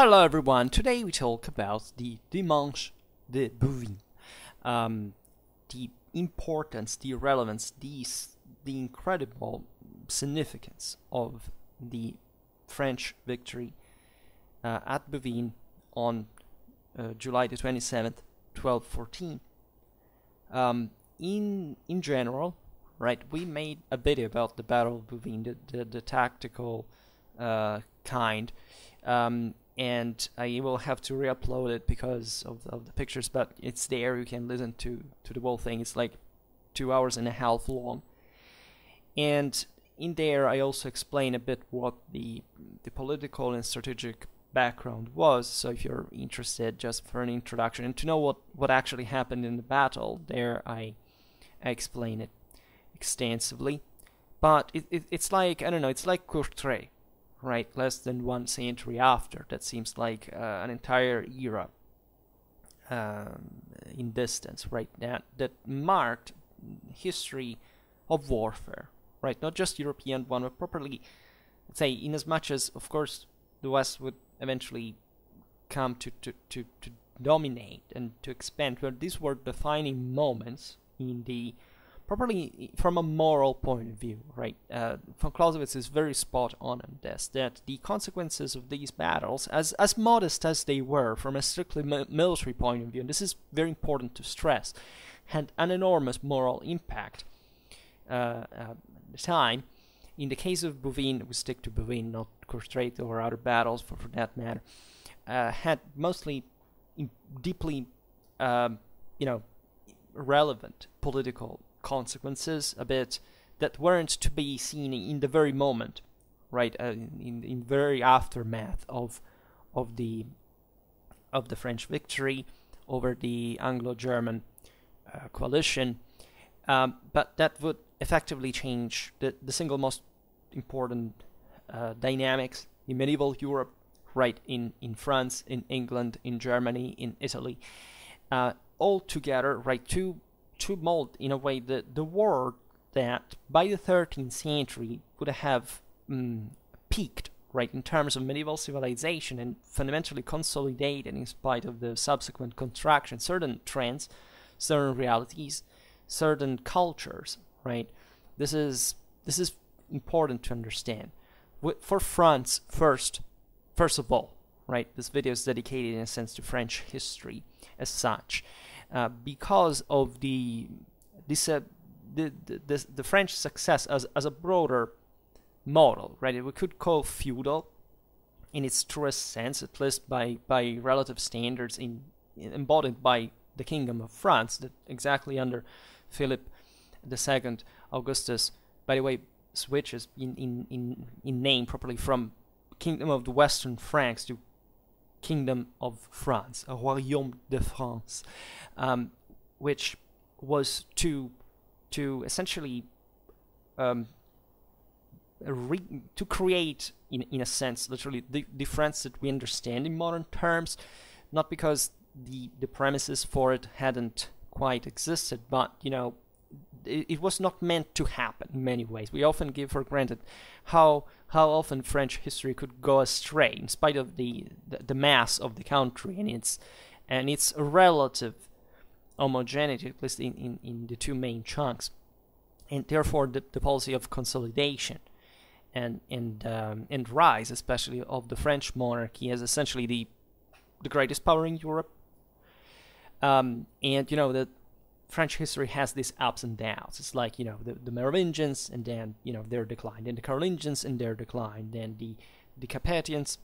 Hello everyone, today we talk about the Dimanche de Bouvines. Um, the importance, the relevance, the, the incredible significance of the French victory uh, at Bouvines on uh, July the 27th, 1214. Um, in, in general, right, we made a video about the Battle of Bouvines, the, the, the tactical uh, kind. Um, and uh, I will have to re-upload it because of, of the pictures, but it's there. You can listen to to the whole thing. It's like two hours and a half long, and in there I also explain a bit what the the political and strategic background was. So if you're interested, just for an introduction and to know what what actually happened in the battle, there I, I explain it extensively. But it, it, it's like I don't know. It's like Courtrai right? Less than one century after. That seems like uh, an entire era um, in distance, right? That that marked history of warfare, right? Not just European one, but properly, say, in as much as, of course, the West would eventually come to, to, to, to dominate and to expand, but these were defining moments in the properly from a moral point of view, right? Uh, von Clausewitz is very spot on on this, that the consequences of these battles, as, as modest as they were from a strictly mi military point of view, and this is very important to stress, had an enormous moral impact uh, uh, at the time. In the case of Bouvines, we stick to Bouvines, not Courtrai or other battles for, for that matter, uh, had mostly deeply, um, you know, relevant political consequences a bit that weren't to be seen in the very moment, right? Uh, in in very aftermath of of the of the French victory over the Anglo-German uh, coalition, um, but that would effectively change the the single most important uh, dynamics in medieval Europe, right? In in France, in England, in Germany, in Italy, uh, all together, right? Two to mold in a way the, the world that by the 13th century would have um, peaked right in terms of medieval civilization and fundamentally consolidated in spite of the subsequent contraction certain trends certain realities certain cultures right? This is this is important to understand. For france first first of all right this video is dedicated in a sense to french history as such uh, because of the this uh, the, the the French success as as a broader model, right? We could call feudal in its truest sense, at least by by relative standards, in, in embodied by the Kingdom of France, that exactly under Philip II Augustus. By the way, switches in, in, in, in name properly from Kingdom of the Western Franks to Kingdom of France, a Royaume de France, um, which was to to essentially um, to create, in, in a sense, literally the, the France that we understand in modern terms, not because the, the premises for it hadn't quite existed, but, you know, it, was not meant to happen in many ways. We often give for granted how how often French history could go astray in spite of the, the, the mass of the country and its and its relative homogeneity, at least in, in, in the two main chunks, and therefore the, the policy of consolidation and and um, and rise, especially of the French monarchy, as essentially the the greatest power in Europe. Um, and you know that French history has these ups and downs. It's like you know the, the Merovingians and then you know their decline, then the Carolingians and their decline, then the the Capetians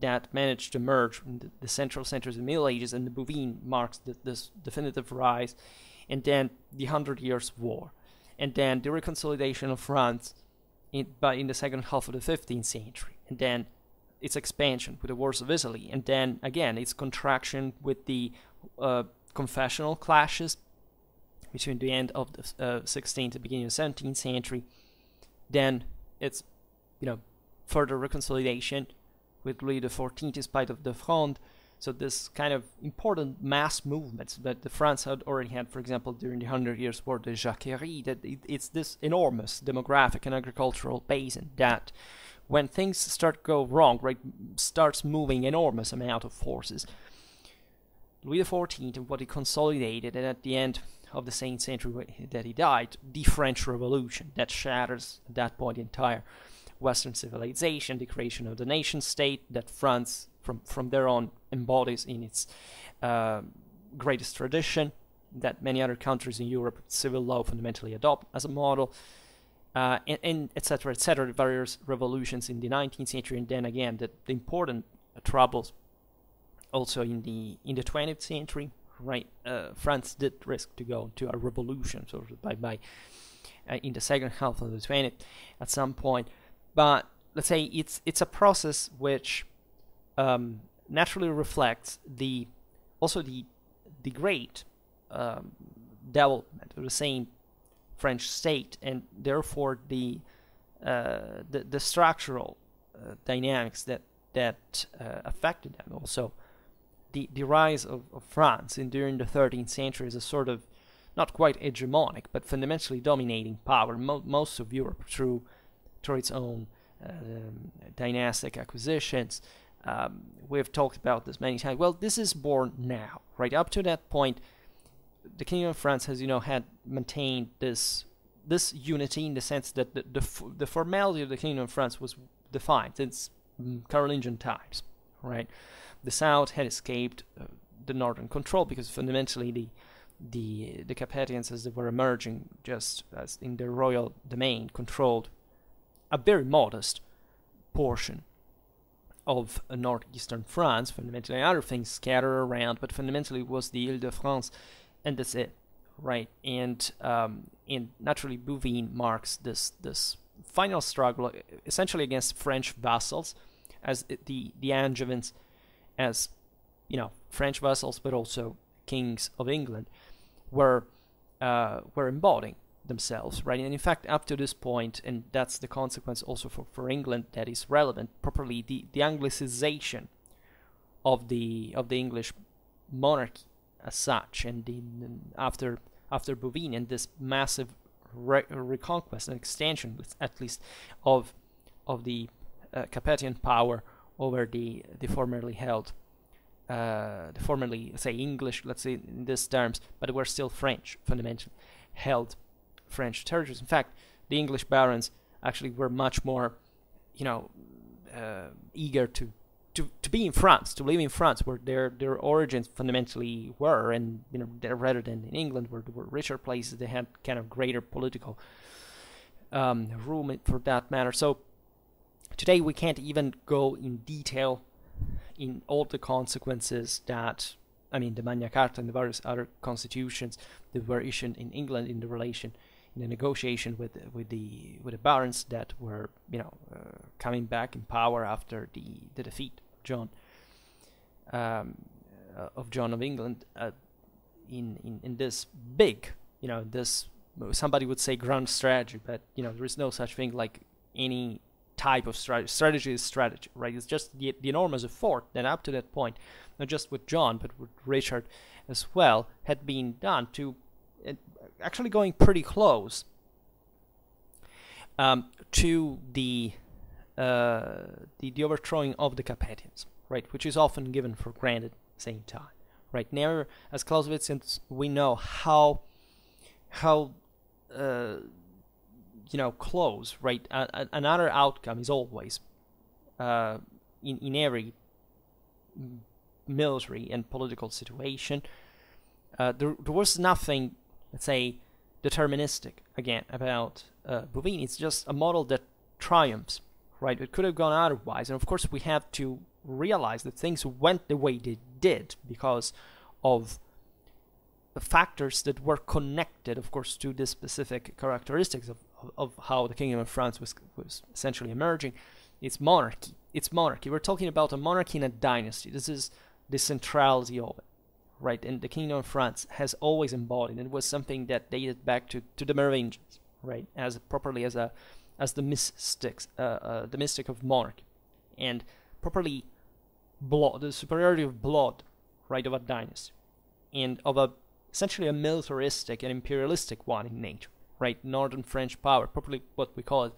that managed to merge the, the, central centers of the Middle Ages, and the Bouvines marks the, this definitive rise, and then the Hundred Years' War, and then the reconsolidation of France in, in the second half of the 15th century, and then its expansion with the wars of Italy, and then again its contraction with the uh, confessional clashes between the end of the uh, 16th and beginning of the 17th century. Then it's, you know, further reconsolidation with Louis XIV in spite of the Fronde. So this kind of important mass movements that the France had already had, for example, during the Hundred Years' War, the Jacquerie, that it, it's this enormous demographic and agricultural basin that when things start go wrong, right, starts moving enormous amount of forces. Louis XIV, and what he consolidated, and at the end of the same century that he died, the French Revolution that shatters at that point the entire Western civilization, the creation of the nation state that France, from from there on, embodies in its uh, greatest tradition that many other countries in Europe, civil law fundamentally adopt as a model, uh, and, etc. etc. Various revolutions in the 19th century, and then again the, the important troubles also in the in the 20th century. Right, uh, France did risk to go to a revolution, sort of by by uh, in the second half of the 20th at some point. But let's say it's it's a process which um, naturally reflects the also the the great um, development of the same French state, and therefore the uh, the, the structural uh, dynamics that that uh, affected them. Also, the the rise of, of France in during the 13th century is a sort of not quite hegemonic, but fundamentally dominating power mo- most of Europe through through its own um, dynastic acquisitions. Um, we've talked about this many times. Well, this is born now, right? Up to that point, the Kingdom of France has, you know, had maintained this this unity in the sense that the the, the formality of the Kingdom of France was defined since Carolingian times, right? The South had escaped uh, the northern control because fundamentally the the the Capetians, as they were emerging, just as in the royal domain, controlled a very modest portion of uh, northeastern France. Fundamentally, other things scattered around, but fundamentally it was the Ile-de-France and that's it, right? And um, and naturally, Bouvines marks this this final struggle, essentially against French vassals, as the the Angevins, as you know, French vassals, but also kings of England, were uh, were embodying themselves, right? And in fact, up to this point, and that's the consequence also for, for England that is relevant properly, the, the Anglicization of the of the English monarchy as such. And in, after after Bouvines and this massive re- reconquest and extension, with at least, of of the uh, Capetian power over the the formerly held, uh, the formerly say English, let's say in these terms, but were still French fundamentally held French territories. In fact, the English barons actually were much more, you know, uh, eager to to, to be in France, to live in France, where their their origins fundamentally were, and you know, rather than in England, where there were richer places, they had kind of greater political um, room for that matter. So today we can't even go in detail in all the consequences that I mean the Magna Carta and the various other constitutions that were issued in England in the relation in the negotiation with with the with the barons that were you know uh, coming back in power after the the defeat of John um, uh, of John of England uh, in, in in this big you know this somebody would say grand strategy but you know there is no such thing like any type of strategy strategy is strategy right it's just the, the enormous effort that up to that point not just with John but with Richard as well had been done to actually going pretty close um, to the, uh, the the overthrowing of the Capetians, right? Which is often given for granted at the same time, right? Never as Clausewitz, since we know how how uh, you know close, right? another outcome is always uh, in in every military and political situation. Uh, there, there was nothing let's say, deterministic again about uh. It's just a model that triumphs, right? It could have gone otherwise, and of course we have to realize that things went the way they did because of the factors that were connected, of course, to the specific characteristics of, of, how the Kingdom of France was was essentially emerging. It's monarchy. It's monarchy. We're talking about a monarchy and a dynasty. This is the centrality of it right? And the Kingdom of France has always embodied, it was something that dated back to, to the Merovingians, right? As properly as a as the mystics, uh, uh, the mystic of monarchy, and properly blood, the superiority of blood, right, of a dynasty, and of a essentially a militaristic and imperialistic one in nature, right? Northern French power, properly what we call it,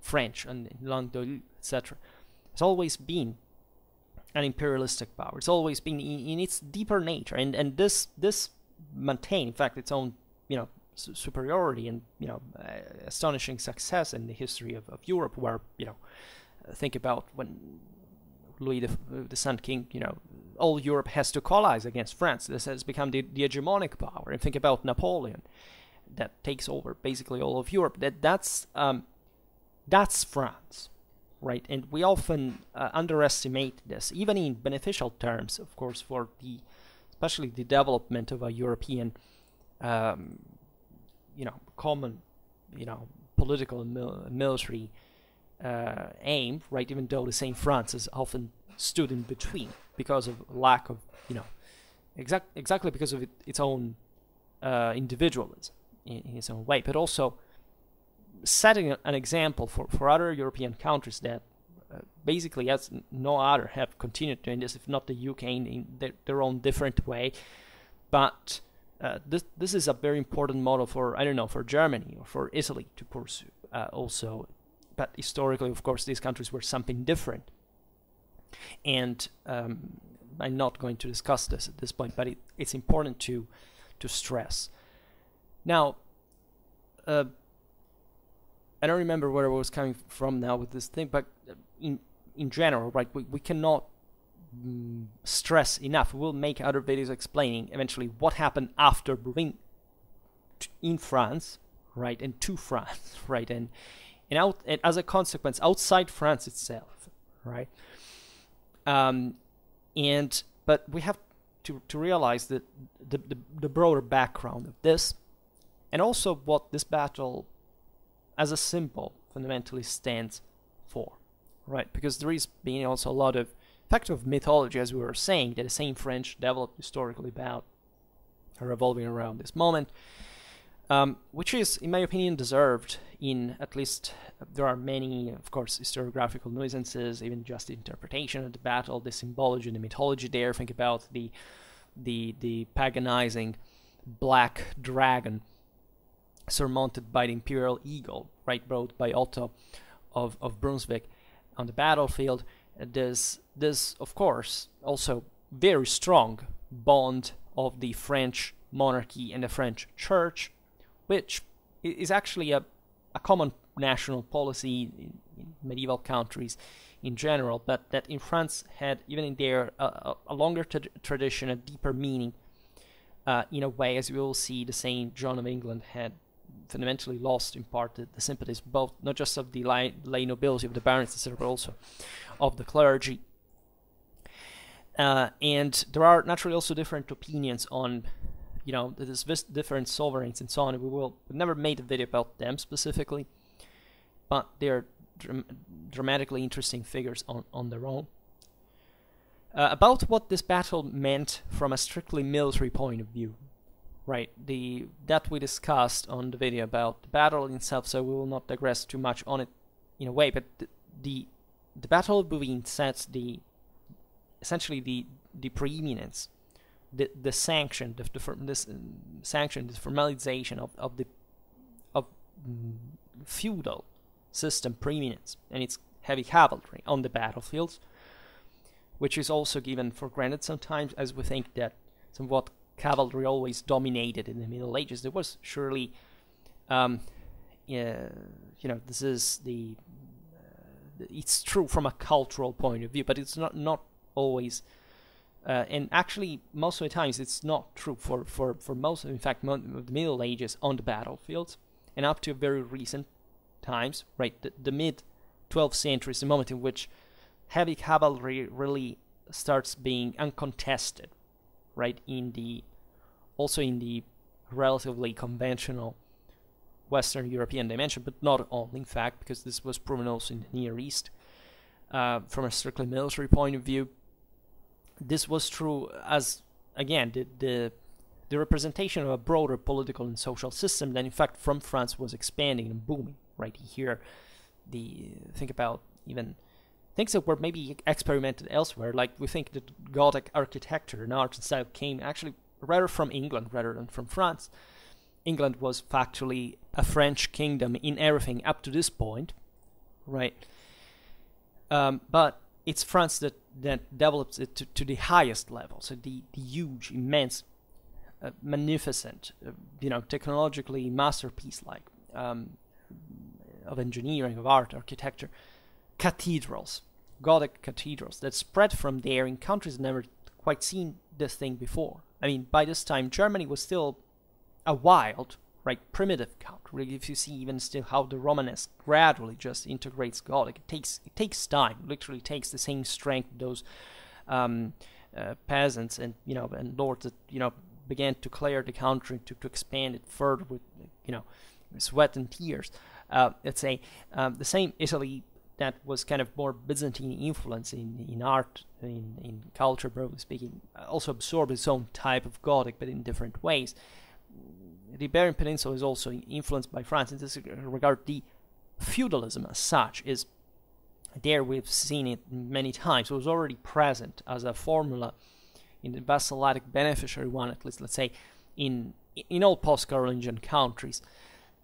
French and Languedoc, etc. It's always been an imperialistic power. It's always been in, in, its deeper nature, and and this this maintained, in fact, its own you know su- superiority and you know uh, astonishing success in the history of, of Europe, where you know think about when Louis the, the Sun King, you know, all Europe has to coalesce against France. This has become the, the hegemonic power. And think about Napoleon, that takes over basically all of Europe. That that's um, that's France, right? And we often uh, underestimate this, even in beneficial terms, of course, for the especially the development of a European, um, you know, common, you know, political and mil- military uh, aim, right? Even though the same France is often stood in between because of lack of, you know, exact exactly because of it, its own uh, individualism in, in, its own way, but also setting an example for, for other European countries that uh, basically, as no other, have continued doing this, if not the UK in, in their, their, own different way. But uh, this this is a very important model for I don't know for Germany or for Italy to pursue uh, also but historically, of course, these countries were something different. And um, I'm not going to discuss this at this point, but it, it's important to to stress. Now, uh, I don't remember where I was coming from now with this thing, but in in general, right, we, we cannot mm, stress enough. We'll make other videos explaining eventually what happened after Bouvines in France, right, and to France, right, and and out and as a consequence outside France itself, right? Um, and but we have to to realize that the, the the broader background of this, and also what this battle, as a symbol, fundamentally stands for, right? Because there is being also a lot of fact of mythology, as we were saying, that the same French developed historically about revolving around this moment um, which is, in my opinion, deserved. In at least there are many, of course, historiographical nuisances, even just the interpretation of the battle, the symbology, the mythology there. Think about the the the paganizing black dragon surmounted by the imperial eagle, right, brought by Otto of of Brunswick on the battlefield. This this, of course, also very strong bond of the French monarchy and the French church which is actually a, a common national policy in, in medieval countries in general, but that in France had, even in there, a, a longer tra- tradition, a deeper meaning. Uh, in a way, as we will see, the Saint John of England had fundamentally lost in part the, the sympathies both not just of the lay, lay nobility of the barons, etc., but also of the clergy. Uh, and there are naturally also different opinions on you know, there's different sovereigns and so on. We will we never made a video about them specifically, but they're dram- dramatically interesting figures on, on their own. Uh, about what this battle meant from a strictly military point of view, right? The that we discussed on the video about the battle itself, so we will not digress too much on it in a way. But the the, the battle of Bouvines sets the essentially the the preeminence the the sanction, the, the this sanction, this formalization of, of the of feudal system preeminence and its heavy cavalry on the battlefields, which is also given for granted sometimes, as we think that somewhat cavalry always dominated in the Middle Ages. There was surely, um, you know, this is the. Uh, it's true from a cultural point of view, but it's not not always uh, and actually, most of the times, it's not true for, for, for most, in fact, of the Middle Ages on the battlefields, and up to very recent times, right? The, the mid 12th century is the moment in which heavy cavalry really starts being uncontested, right? In the also in the relatively conventional Western European dimension, but not only, in fact, because this was proven also in the Near East. Uh, from a strictly military point of view, this was true as again the, the the representation of a broader political and social system that in fact from France was expanding and booming right here the think about even things that were maybe experimented elsewhere like we think that Gothic architecture and art and style came actually rather from England rather than from France England was factually a French kingdom in everything up to this point right? Um, but it's France that, that develops it to, to the highest level. So the, the huge, immense, uh, magnificent, uh, you know, technologically masterpiece-like um, of engineering, of art, architecture, cathedrals, Gothic cathedrals that spread from there in countries never quite seen this thing before. I mean, by this time, Germany was still a wild, right, primitive country. If you see even still how the Romanesque gradually just integrates Gothic, it takes it takes time. literally takes the same strength those um, uh, peasants and you know and lords that you know began to clear the country to, to expand it further with you know sweat and tears. Uh, let's say um, the same Italy that was kind of more Byzantine influence in, in art, in, in culture, broadly speaking, also absorbed its own type of Gothic, but in different ways. The Iberian Peninsula is also influenced by France in this regard. The feudalism as such is there we've seen it many times. It was already present as a formula in the vassalic beneficiary one, at least let's say, in in all post-Carolingian countries.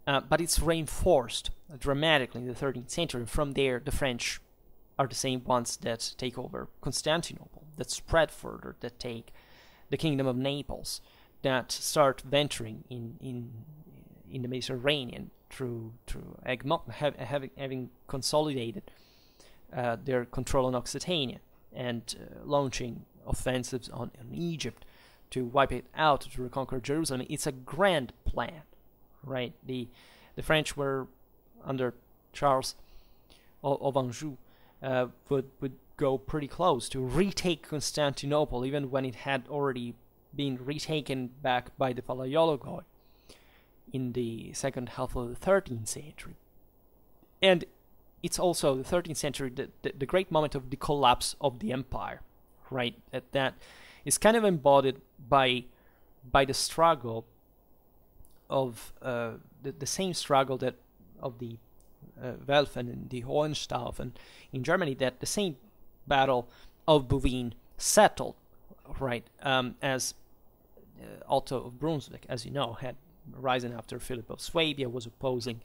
Uh, but it's reinforced dramatically in the 13th century. From there, the French are the same ones that take over Constantinople, that spread further, that take the kingdom of Naples, that start venturing in in in the Mediterranean through through Aigues-Mortes, have, having having consolidated uh, their control on Occitania and uh, launching offensives on, on Egypt to wipe it out to reconquer Jerusalem. It's a grand plan right? The the French were under Charles of, Anjou uh, would would go pretty close to retake Constantinople, even when it had already been retaken back by the Palaiologoi in the second half of the 13th century. And it's also the 13th century, the, the, the great moment of the collapse of the empire, right? That, that is kind of embodied by by the struggle of uh, the, the same struggle that of the uh, Welfen and the Hohenstaufen in Germany, that the same battle of Bouvines settled, right, um, as uh, Otto of Brunswick, as you know, had risen after Philip of Swabia was opposing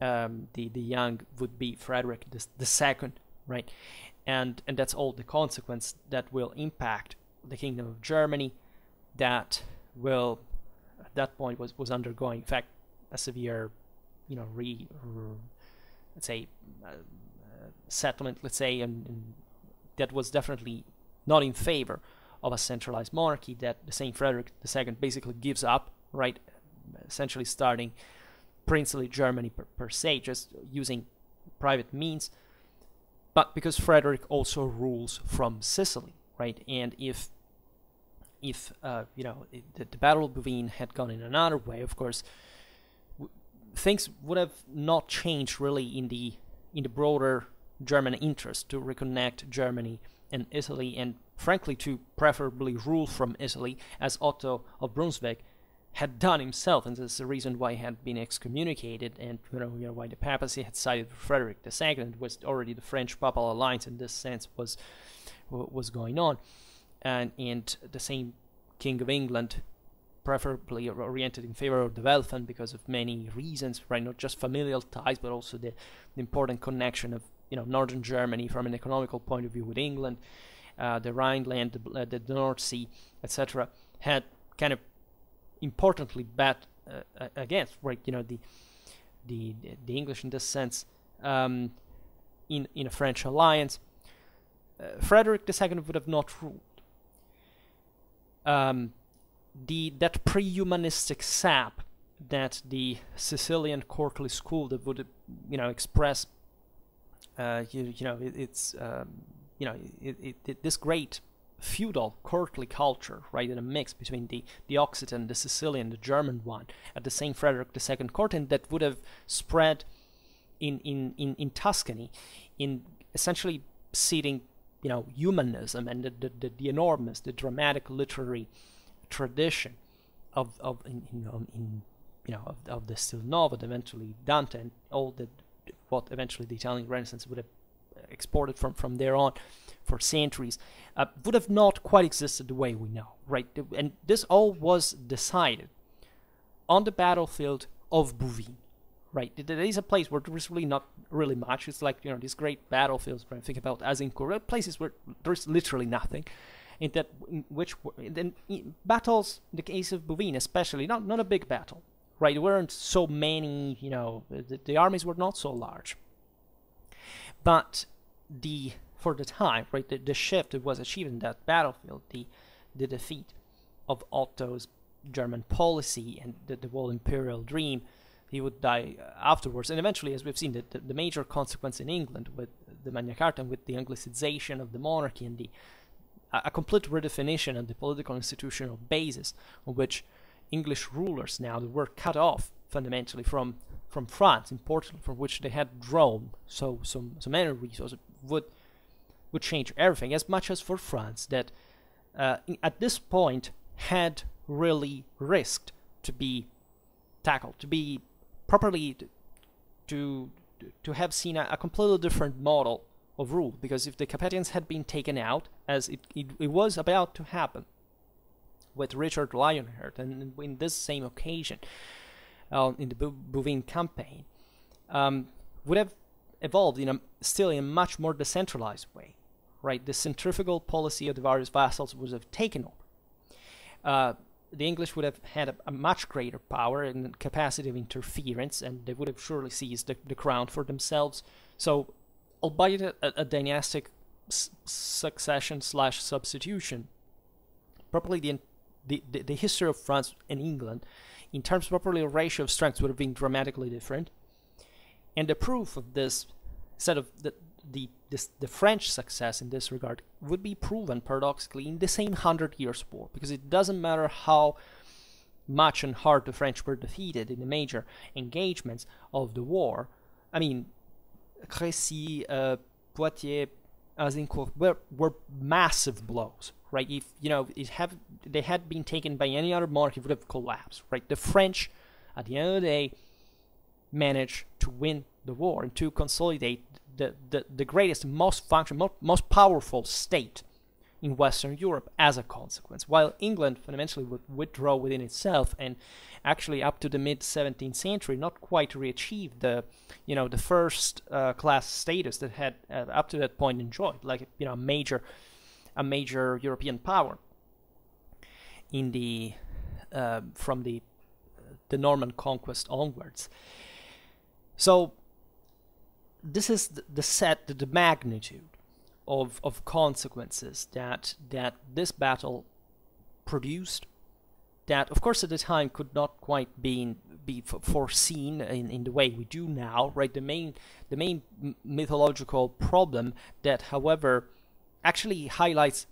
um, the the young would-be Frederick the, the second, right, and and that's all the consequence that will impact the kingdom of Germany, that will at that point was was undergoing, in fact, a severe, you know, re, re let's say, uh, uh, settlement, let's say, and, and, that was definitely not in favor of a centralized monarchy. That the Saint Frederick II basically gives up, right, essentially starting princely Germany per, per se, just using private means. But because Frederick also rules from Sicily, right, and if if uh, you know the, the, Battle of Bouvines had gone in another way, of course, things would have not changed really in the in the broader German interest to reconnect Germany and Italy, and frankly to preferably rule from Italy, as Otto of Brunswick had done himself, and that's the reason why he had been excommunicated, and you know, you know why the papacy had sided with Frederick II, and was already the French papal alliance in this sense was was going on and, and the same King of England, preferably oriented in favor of the Welfen because of many reasons, right? Not just familial ties, but also the, the important connection of you know northern Germany from an economical point of view with England, uh, the Rhineland, the, uh, the North Sea, etc. Had kind of importantly bet uh, against, right? You know the the the English in this sense um, in in a French alliance. Uh, Frederick II would have not um, the that pre-humanistic sap that the Sicilian courtly school that would you know express uh, you, you know it, it's um, you know it, it, this great feudal courtly culture right in a mix between the the Occitan the Sicilian the German one at the Saint Frederick II court and that would have spread in in in, in Tuscany in essentially seating you know humanism and the, the, the, enormous the dramatic literary tradition of of in, in, um, in you know of, of the Stil Novo, eventually Dante, and all the what eventually the Italian Renaissance would have exported from from there on for centuries uh, would have not quite existed the way we know, right? And this all was decided on the battlefield of Bouvines, right? There is a place where there's really not really much. It's like you know these great battlefields. When I think about as Azincourt, places where there's literally nothing. In that, in which then battles, in the case of Bouvines especially, not not a big battle, right? There weren't so many. You know, the, the armies were not so large. But the for the time, right, the, the shift that was achieved in that battlefield, the the defeat of Otto's German policy and the, the whole imperial dream, he would die afterwards. And eventually, as we've seen, the, the, major consequence in England with the Magna Carta and with the Anglicization of the monarchy and the a, complete redefinition of the political institutional basis on which English rulers now were cut off fundamentally from from France, in Portugal, from which they had drawn so so so many resources, would would change everything. As much as for France, that uh, at this point had really risked to be tackled, to be properly to to have seen a, a, completely different model of rule. Because if the Capetians had been taken out, as it, it, it was about to happen with Richard Lionheart, and in this same occasion, uh, in the Bouvines campaign, um, would have evolved in a still in a much more decentralized way, right? The centrifugal policy of the various vassals would have taken over. Uh, the English would have had a, a, much greater power and capacity of interference, and they would have surely seized the, the crown for themselves. So, albeit a, a dynastic succession slash substitution, probably the, the, the, history of France and England, in terms of properly ratio of strengths, would have been dramatically different. And the proof of this set of the, the this, the French success in this regard would be proven paradoxically in the same Hundred Years' War, because it doesn't matter how much and hard the French were defeated in the major engagements of the war. I mean, Crécy, uh, Poitiers, Azincourt were, were massive blows, right? If you know, it have they had been taken by any other monarch, it would have collapsed, right? The French, at the end of the day, managed to win the war and to consolidate the, the, the greatest, most functional, most, powerful state in Western Europe as a consequence, while England fundamentally would withdraw within itself and actually up to the mid 17th century not quite reachieve the you know the first uh, class status that had uh, up to that point enjoyed like you know a major a major European power in the uh, from the the Norman conquest onwards. So this is the set, the magnitude of, of consequences that that this battle produced. That, of course, at the time could not quite be be foreseen in, in the way we do now. Right, the main the main mythological problem that, however, actually highlights,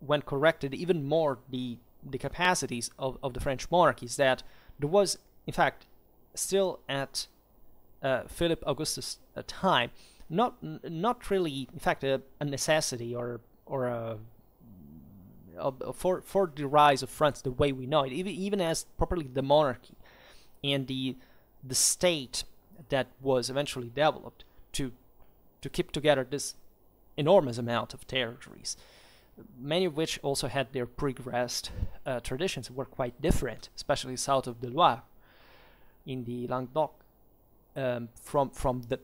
when corrected, even more the the capacities of, of the French monarchy is that there was, in fact, still at uh, Philip Augustus' uh, time, not not really, in fact, a, a necessity or or a, a, for for the rise of France the way we know it, even even as properly the monarchy and the the state that was eventually developed to to keep together this enormous amount of territories, many of which also had their pre-Grest uh, traditions were quite different, especially south of the Loire, in the Languedoc um, from from the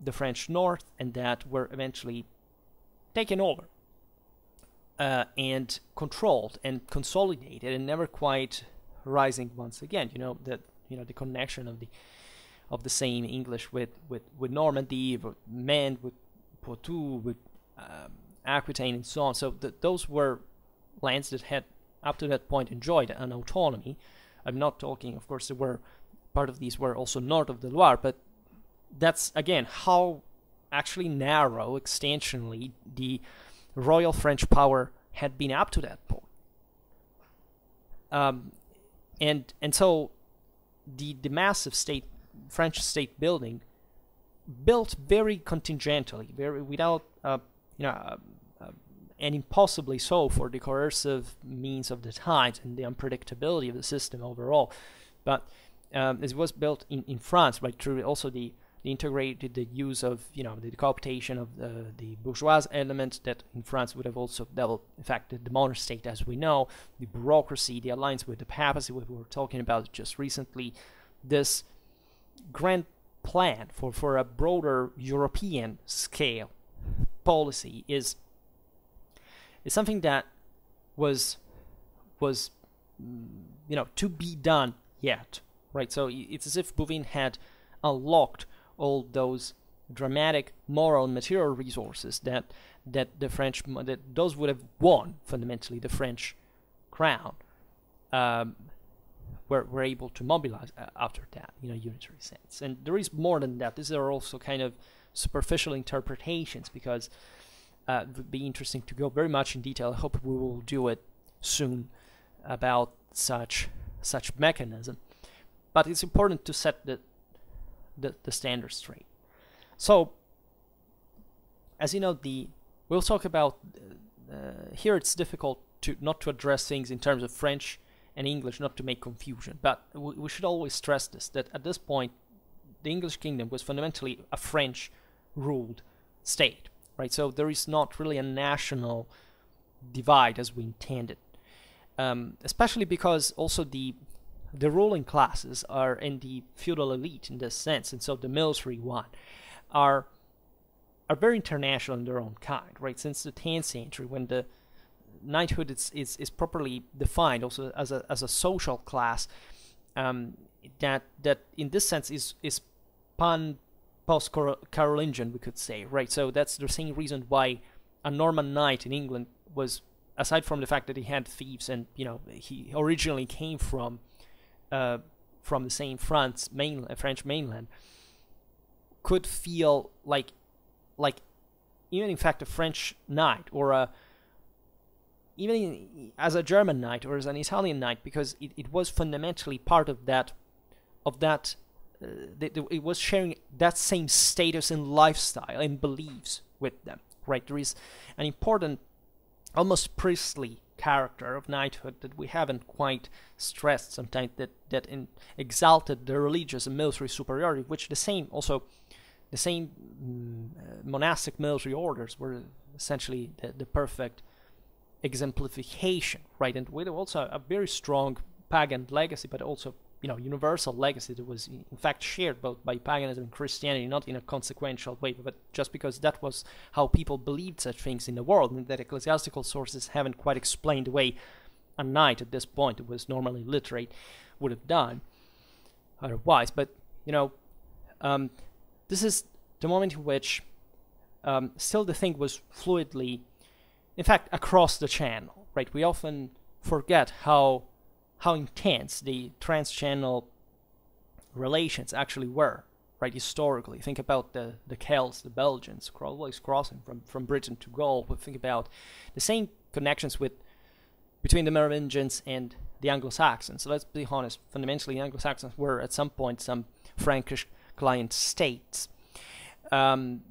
the French north, and that were eventually taken over uh, and controlled and consolidated, and never quite rising once again. You know that you know the connection of the of the same English with with with Normandy, with Maine, with Poitou, with um, Aquitaine, and so on. So th- those were lands that had up to that point enjoyed an autonomy. I'm not talking, of course, there were part of these were also north of the Loire, but that's again how actually narrow extensionally the royal French power had been up to that point. Um, and and so the the massive state French state building built very contingently, very without uh, you know. Uh, uh, and impossibly so for the coercive means of the times and the unpredictability of the system overall. But um, it was built in, in France, right, through also the, the integrated the use of, you know, the cooptation of the, bourgeois element that in France would have also developed, in fact, the, the modern state as we know, the bureaucracy, the alliance with the papacy, we were talking about just recently, this grand plan for, for a broader European scale policy is is something that was was you know to be done yet right? So it's as if Bouvines had unlocked all those dramatic moral and material resources that that the French that those would have won fundamentally the French crown um, were, were able to mobilize uh, after that in a unitary sense. And there is more than that. These are also kind of superficial interpretations because uh, it would be interesting to go very much in detail. I hope we will do it soon about such such mechanism but it's important to set the the, the standard straight. So as you know the we'll talk about uh, here it's difficult to not to address things in terms of French and English not to make confusion but we, we should always stress this that at this point the English kingdom was fundamentally a French ruled state right? So there is not really a national divide as we intended. Um, especially because also the the ruling classes are in the feudal elite in this sense, and so the military one are are very international in their own kind, right? Since the 10th century, when the knighthood is, is, is properly defined also as a, as a social class, um, that that in this sense is is pan post Carolingian, we could say, right? So that's the same reason why a Norman knight in England was aside from the fact that he had fiefs and you know he originally came from uh, from the same France mainland, French mainland, could feel like like even in fact a French knight or a even as a German knight or as an Italian knight because it, it was fundamentally part of that of that uh, it was sharing that same status and lifestyle and beliefs with them right? There is an important almost priestly character of knighthood that we haven't quite stressed sometimes that that in, exalted the religious and military superiority which the same also the same mm, uh, monastic military orders were essentially the, the perfect exemplification right? And with also a very strong pagan legacy but also you know universal legacy that was in fact shared both by paganism and Christianity, not in a consequential way, but just because that was how people believed such things in the world, and that ecclesiastical sources haven't quite explained the way a knight at this point, who was normally literate, would have done otherwise. But you know, um, this is the moment in which um, still the thing was fluidly, in fact, across the channel. Right? We often forget how how intense the trans-channel relations actually were, right? Historically, think about the the Celts, the Belgians, always crossing from from Britain to Gaul. But think about the same connections with between the Merovingians and the Anglo-Saxons. So let's be honest. Fundamentally, the Anglo-Saxons were at some point some Frankish client states. Um,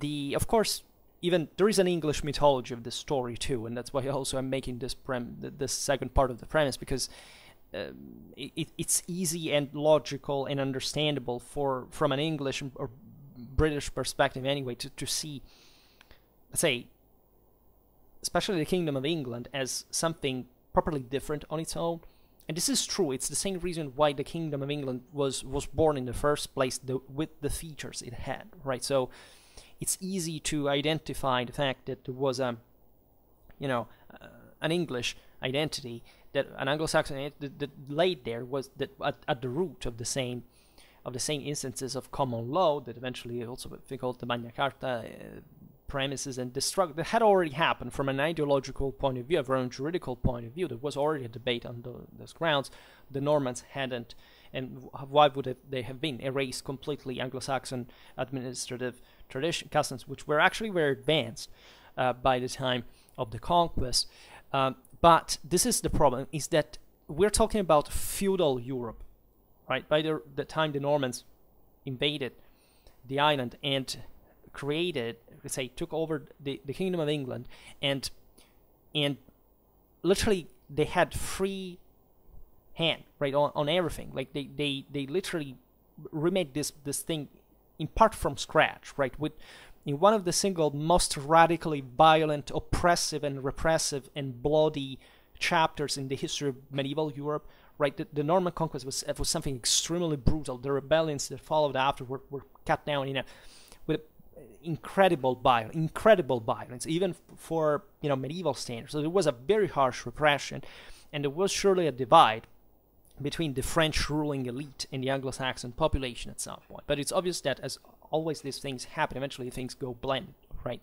the of course even there is an English mythology of this story too, and that's why also I'm making this prem this second part of the premise because um, it, it's easy and logical and understandable for from an English or British perspective anyway to, to see, say, especially the Kingdom of England as something properly different on its own. And this is true. It's the same reason why the Kingdom of England was was born in the first place, the, with the features it had, right? So it's easy to identify the fact that there was a, you know, uh, an English identity that an Anglo-Saxon that, that laid there was that at, at, the root of the same of the same instances of common law that eventually also we call the Magna Carta uh, premises and destruct that had already happened from an ideological point of view, from a juridical point of view. There was already a debate on the, those grounds. The Normans hadn't, and why would they have been erased completely Anglo-Saxon administrative tradition customs, which were actually very advanced uh, by the time of the conquest. Um, but this is the problem: is that we're talking about feudal Europe, right? By the, the time the Normans invaded the island and created, say, took over the, the kingdom of England, and and literally they had free hand right on, on everything. Like they, they, they literally remade this this thing in part from scratch, right? With in one of the single most radically violent, oppressive, and repressive and bloody chapters in the history of medieval Europe, right? The, the Norman conquest was uh, was something extremely brutal. The rebellions that followed after were, were cut down, in a with incredible violence, incredible violence, even for you know medieval standards. So there was a very harsh repression, and there was surely a divide between the French ruling elite and the Anglo-Saxon population at some point. But it's obvious that as always these things happen, eventually things go blend, right?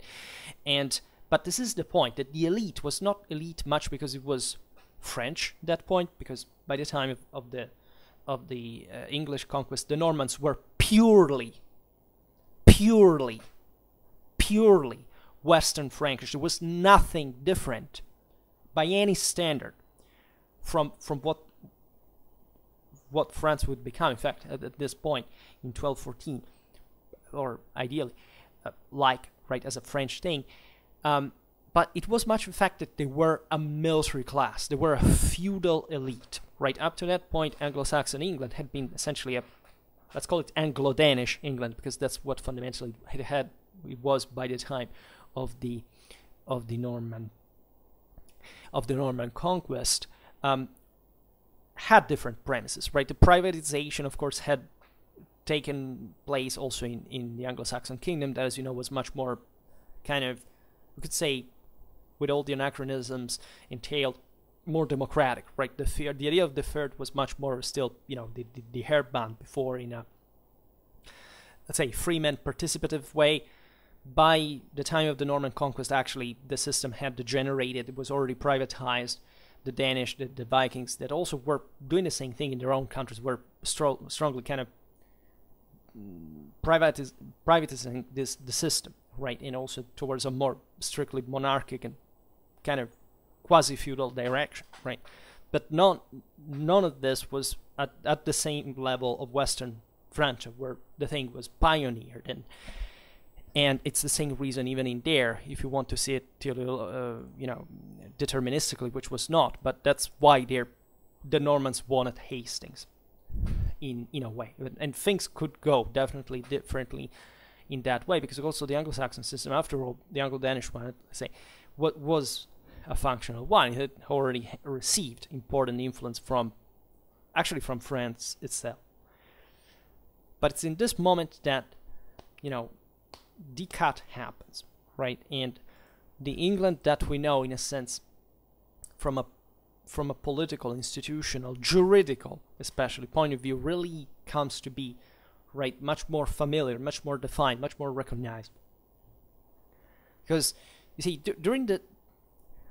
And but this is the point that the elite was not elite much because it was French at that point, because by the time of, of the of the uh, English conquest, the Normans were purely, purely, purely Western Frankish. There was nothing different by any standard from from what what France would become. In fact, at, at this point in 1214, or ideally, uh, like right as a French thing. Um, but it was much the fact that they were a military class. They were a feudal elite. Right up to that point, Anglo-Saxon England had been essentially a, let's call it Anglo-Danish England, because that's what fundamentally it had. It was by the time of the of the Norman of the Norman conquest. Um, had different premises, right? The privatization, of course, had taken place also in, in the Anglo-Saxon kingdom that, as you know, was much more kind of, we could say, with all the anachronisms entailed, more democratic, right? The fear, the idea of the third was much more still, you know, the, the, the hairband before in a, let's say, freeman participative way. By the time of the Norman conquest, actually, the system had degenerated. It was already privatized the Danish, the, the Vikings, that also were doing the same thing in their own countries, were stro- strongly kind of privatiz- privatizing this the system, right, and also towards a more strictly monarchic and kind of quasi-feudal direction, right. But none none of this was at, at the same level of Western France, where the thing was pioneered and and it's the same reason even in there if you want to see it uh, you know deterministically which was not. But that's why the normans wanted hastings in in a way. And things could go definitely differently in that way because also the anglo-saxon system after all the anglo-danish one I say what was a functional one. It had already received important influence from actually from france itself. But it's in this moment that you know decut happens, right? And the England that we know, in a sense, from a from a political, institutional, juridical, especially point of view, really comes to be right much more familiar, much more defined, much more recognized. Because you see, during the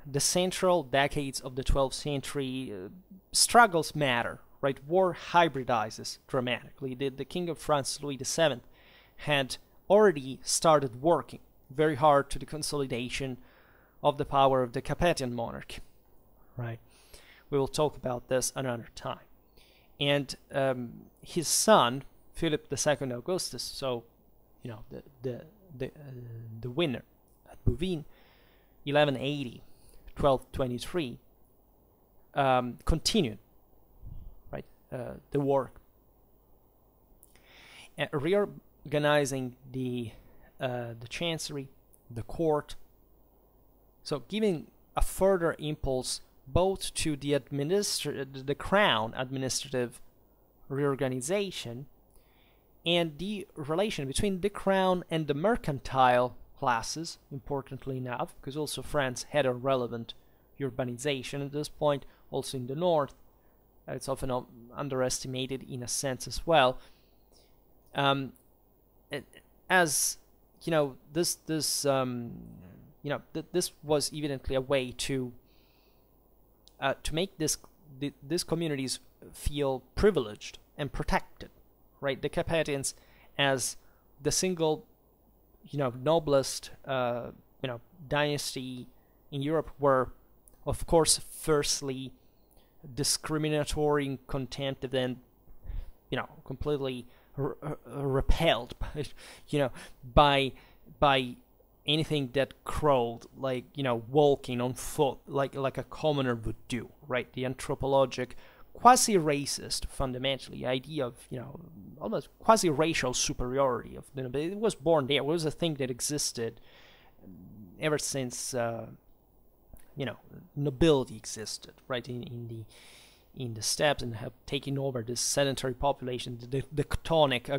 the central decades of the 12th century, uh, struggles matter, right? War hybridizes dramatically. The, the King of France, Louis VII, had already started working very hard to the consolidation of the power of the Capetian monarchy. Right? We will talk about this another time. And um, his son, Philip II Augustus, so you know the the the, uh, the winner at Bouvines, 1180, 1223, um, continued right uh, the work. And organizing the uh, the chancery, the court. So giving a further impulse both to the administr- the crown administrative reorganization and the relation between the crown and the mercantile classes, importantly enough, because also France had a relevant urbanization at this point, also in the north. It's often underestimated in a sense as well. Um, as you know, this this um, you know th- this was evidently a way to uh, to make this th- these communities feel privileged and protected, right? The Capetians as the single, you know, noblest, uh, you know, dynasty in Europe were, of course, firstly discriminatory and contempt, then, you know, completely r- repelled, by, you know, by by anything that crawled, like you know, walking on foot, like like a commoner would do, right? The anthropologic, quasi-racist, fundamentally idea of you know almost quasi-racial superiority of the it was born there. It was a thing that existed ever since uh, you know nobility existed, right? In in the in the steppes and have taken over this sedentary population, the, the chthonic uh,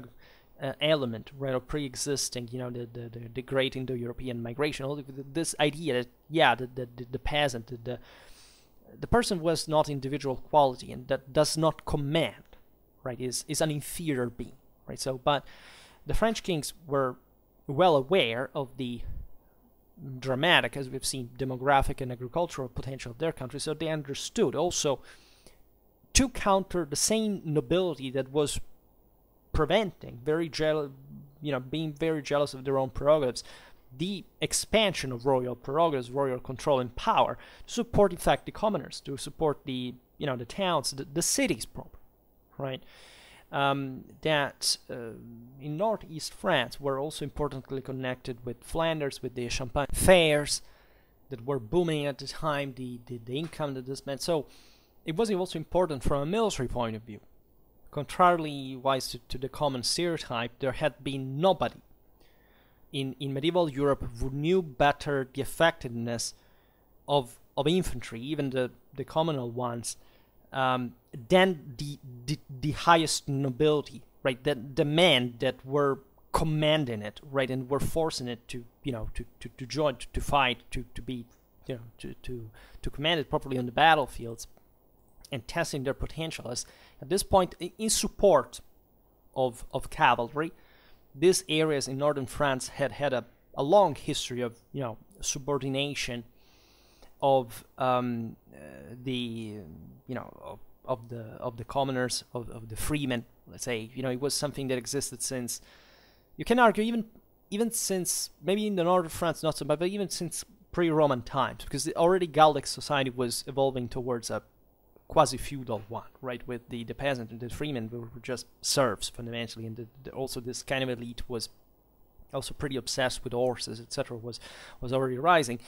uh, element, right, of pre-existing, you know, the, the, the, the great Indo-European migration. This idea that, yeah, the, the, the peasant, the, the, the person was not individual quality and that does not command, right, is, is an inferior being, right? So, but the French kings were well aware of the dramatic, as we've seen, demographic and agricultural potential of their country, so they understood also to counter the same nobility that was preventing very jealous, you know, being very jealous of their own prerogatives, the expansion of royal prerogatives, royal control and power, to support, in fact, the commoners, to support the, you know, the towns, the, the cities proper, right? Um, that uh, in northeast France were also importantly connected with Flanders, with the Champagne fairs that were booming at the time, the, the, the income that this meant. So it was also important from a military point of view. Contrarily wise to, to the common stereotype, there had been nobody in, in medieval Europe who knew better the effectiveness of, of infantry, even the, the ones, um, than the, the, the highest nobility, right? The, the men that were commanding it, right, and were forcing it to, you know, to, to, to join, to, to fight, to, to be, you know, to, to, to command it properly on the battlefields and testing their potential. As at this point, in support of, of cavalry, these areas in northern France had had a, a long history of you know subordination of um, uh, the you know of, of, the of the commoners of, of the freemen. Let's say you know it was something that existed since you can argue even even since maybe in the north of France not so much, but even since pre-Roman times because already Gallic society was evolving towards a quasi-feudal one, right? With the, the peasant and the freemen were just serfs fundamentally, and the, the, also this kind of elite was also pretty obsessed with horses, etc. was was already rising.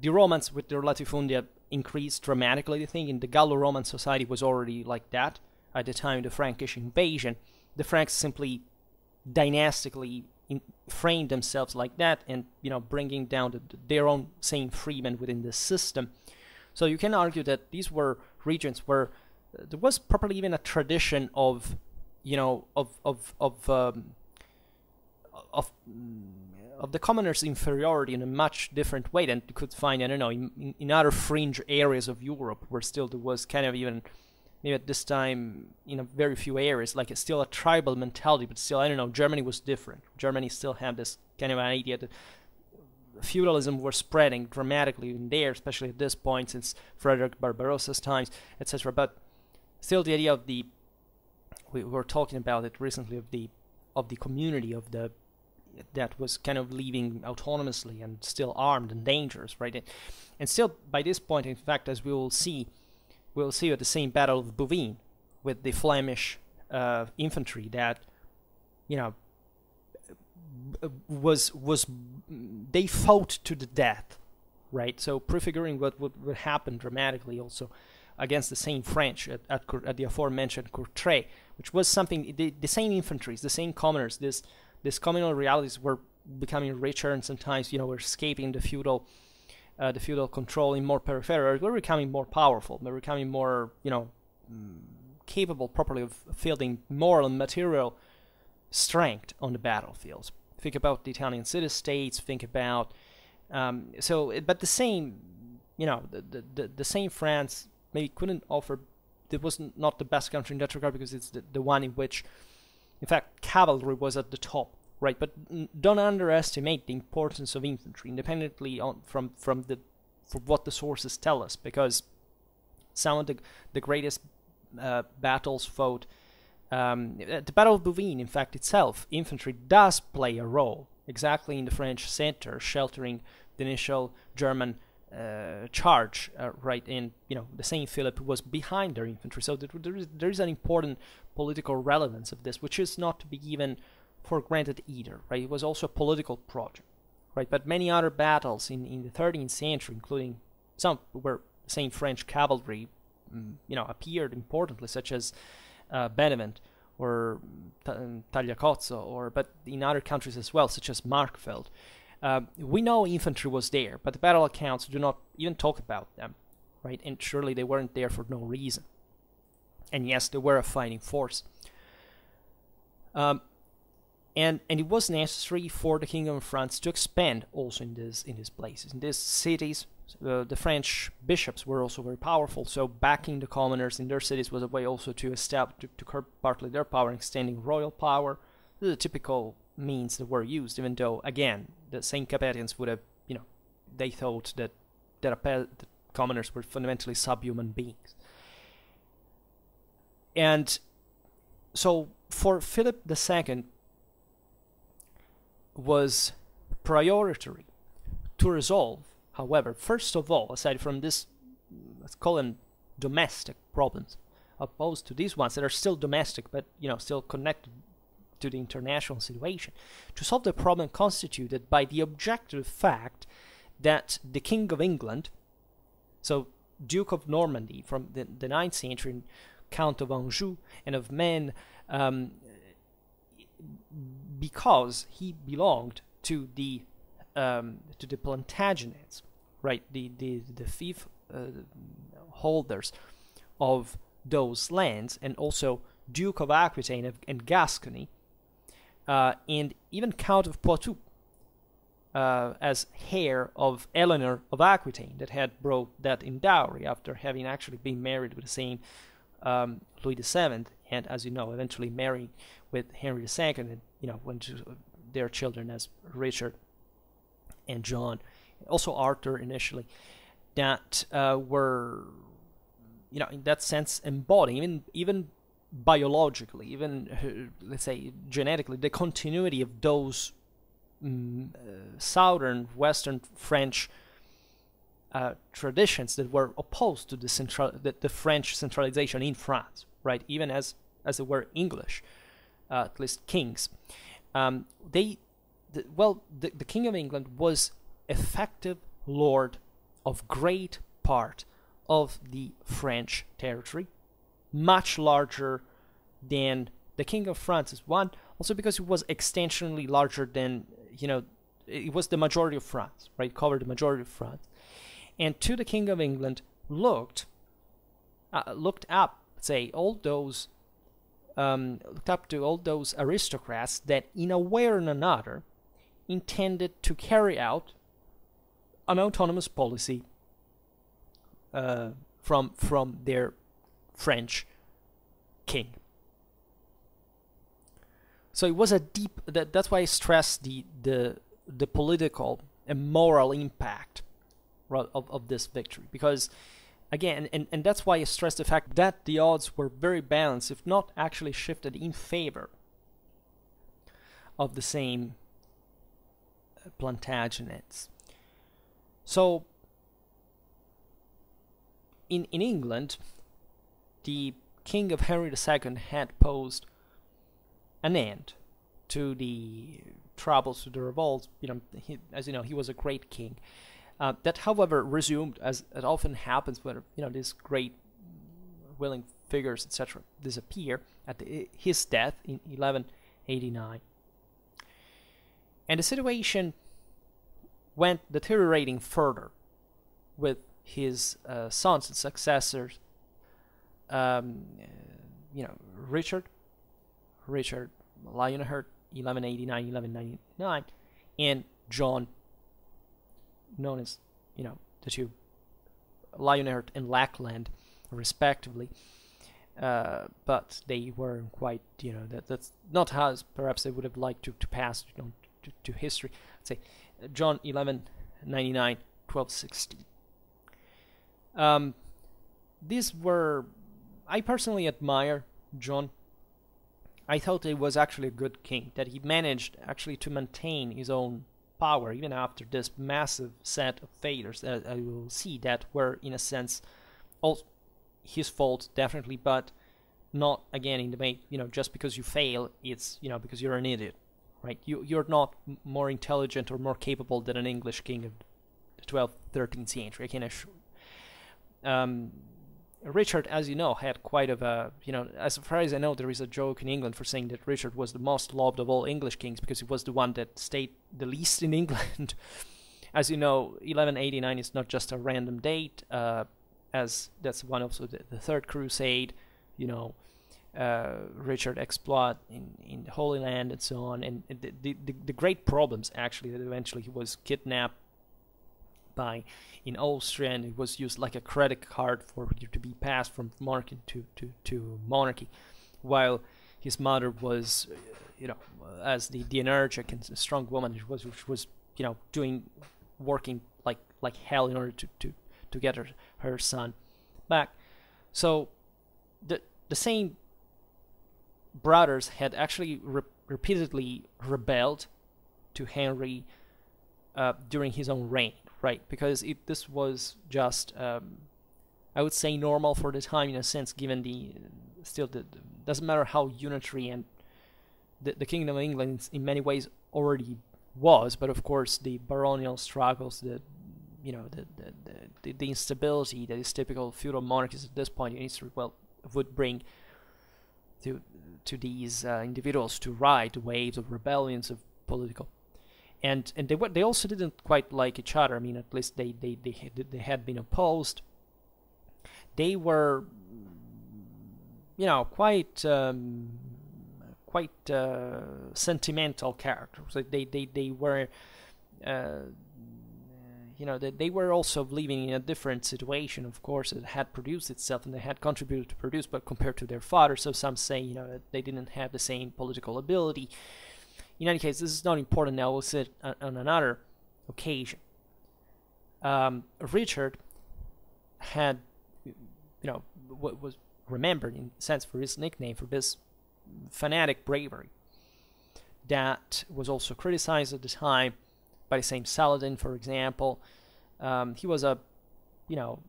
The Romans with their latifundia increased dramatically. I think in the Gallo-Roman society was already like that at the time of the Frankish invasion. The Franks simply dynastically in, framed themselves like that, and you know, bringing down the, their own same freemen within the system. So you can argue that these were regions where uh, there was probably even a tradition of, you know, of of of um, of mm, of the commoners' inferiority in a much different way than you could find, I don't know, in, in other fringe areas of Europe, where still there was kind of even, maybe at this time, in a very few areas, like a, still a tribal mentality, but still, I don't know, Germany was different. Germany still had this kind of an idea that feudalism was spreading dramatically in there, especially at this point since Frederick Barbarossa's times, etc. But still, the idea of the we were talking about it recently of the of the community of the that was kind of living autonomously and still armed and dangerous, right? And still, by this point, in fact, as we will see, we will see at the same Battle of Bouvines with the Flemish uh, infantry that, you know, was was they fought to the death, right? So prefiguring what would, would happen dramatically also against the same French at, at, at the aforementioned Courtrai, which was something the, the same infantries, the same commoners, this this communal realities were becoming richer and sometimes you know were escaping the feudal uh, the feudal control in more peripheral. We're becoming more powerful. We're becoming more you know capable properly of fielding moral and material strength on the battlefields think about the Italian city-states, think about um, so, but the same, you know, the, the the same France maybe couldn't offer. It was not the best country in that regard because it's the, the one in which, in fact, cavalry was at the top, right? But don't underestimate the importance of infantry, independently on, from from the from what the sources tell us, because some of the the greatest uh, battles fought um, the Battle of Bouvines, in fact, itself, infantry does play a role exactly in the French center, sheltering the initial German uh, charge uh, right in you know the Saint Philip was behind their infantry. So there is there is an important political relevance of this, which is not to be given for granted either. Right, it was also a political project. Right, but many other battles in in the 13th century, including some where same French cavalry, mm, you know, appeared importantly, such as uh, Benevent or Tagliacozzo, or but in other countries as well, such as Marchfeld. Uh, we know infantry was there, but the battle accounts do not even talk about them, right? And surely they weren't there for no reason, and yes, they were a fighting force. Um, and and it was necessary for the Kingdom of France to expand also in this in these places, in these cities. Uh, the French bishops were also very powerful, so backing the commoners in their cities was a way also to establish to, to curb partly their power, and extending royal power. The typical means that were used, even though again the Saint Capetians would have, you know, they thought that that, that commoners were fundamentally subhuman beings. And so for Philip II was priority to resolve, however, first of all, aside from this, let's call them domestic problems, opposed to these ones that are still domestic but you know still connected to the international situation, to solve the problem constituted by the objective fact that the King of England, so Duke of Normandy from the, the 9th century, Count of Anjou, and of Maine um, because he belonged to the um, to the Plantagenets, right? The the the fief uh, holders of those lands, and also Duke of Aquitaine and Gascony, uh, and even Count of Poitou, uh, as heir of Eleanor of Aquitaine, that had brought that in dowry after having actually been married with the same um, Louis VII, and as you know, eventually marrying with Henry II, and you know, went to their children as Richard and John, also Arthur initially, that uh, were, you know, in that sense embodying even even biologically, even uh, let's say genetically, the continuity of those mm, uh, southern Western French uh, traditions that were opposed to the central the, the, French centralization in France, right? Even as as it were English, uh, at least kings. Um, they, the, well, the, the King of England was effective lord of great part of the French territory, much larger than the King of France is one. Also because it was extensionally larger than you know, it was the majority of France, right? Covered the majority of France and to the King of England looked uh, looked up, say, all those um, looked up to all those aristocrats that, in a way or another, intended to carry out an autonomous policy uh, from from their French king. So it was a deep. That, that's why I stress the the the political and moral impact of, of this victory because again and, and that's why I stress the fact that the odds were very balanced if not actually shifted in favor of the same Plantagenets. So in in England the king of Henry II had posed an end to the troubles to the revolts you know he, as you know he was a great king uh, that, however, resumed, as it often happens when you know these great willing figures, etc., disappear at the, his death in 1189. And the situation went deteriorating further with his uh, sons and successors. Um, you know, Richard, Richard Lionheart, 1189, 1199, and John known as, you know, the two Lionheart and Lackland, respectively. Uh, but they were quite, you know, that that's not how perhaps they would have liked to, to pass you know, to, to history. I'd say John 11, 99, 12, 60. Um, these were, I personally admire John. I thought he was actually a good king, that he managed actually to maintain his own power even after this massive set of failures that I will see that were in a sense all his fault definitely but not again in the main you know just because you fail it's you know because you're an idiot right you you're not more intelligent or more capable than an English king of the 12th 13th century I can assure um, Richard, as you know, had quite of a, you know, as far as I know, there is a joke in England for saying that Richard was the most loved of all English kings because he was the one that stayed the least in England. as you know, 1189 is not just a random date, uh, as that's one of the, the Third Crusade, you know, uh, Richard exploit in, in the Holy Land and so on, and the, the, the, great problems actually that eventually he was kidnapped by in Austria and it was used like a credit card for to be passed from monarchy to, to, to monarchy, while his mother was, you know, as the, the energetic and strong woman she was, which was, you know, doing, working like like hell in order to, to, to get her, her son back. So the the same brothers had actually re- repeatedly rebelled to Henry uh, during his own reign, right? Because it, this was just, um, I would say, normal for the time in a sense, given the still the, doesn't matter how unitary and the, the Kingdom of England in many ways already was, but of course the baronial struggles, the you know the the, the, the instability that is typical feudal monarchies at this point in history, well, would bring to to these uh, individuals to ride waves of rebellions of political. And and they they also didn't quite like each other. I mean at least they they they had, they had been opposed. They were you know quite um, quite uh, sentimental characters. Like they they they were uh, you know, they, they were also living in a different situation, of course, it had produced itself and they had contributed to produce, but compared to their father, so some say, you know, that they didn't have the same political ability. In any case, this is not important now, we'll see it on another occasion. Um, Richard had, you know, what was remembered in a sense for his nickname, for this fanatic bravery that was also criticized at the time by the same Saladin, for example. Um, he was a, you know,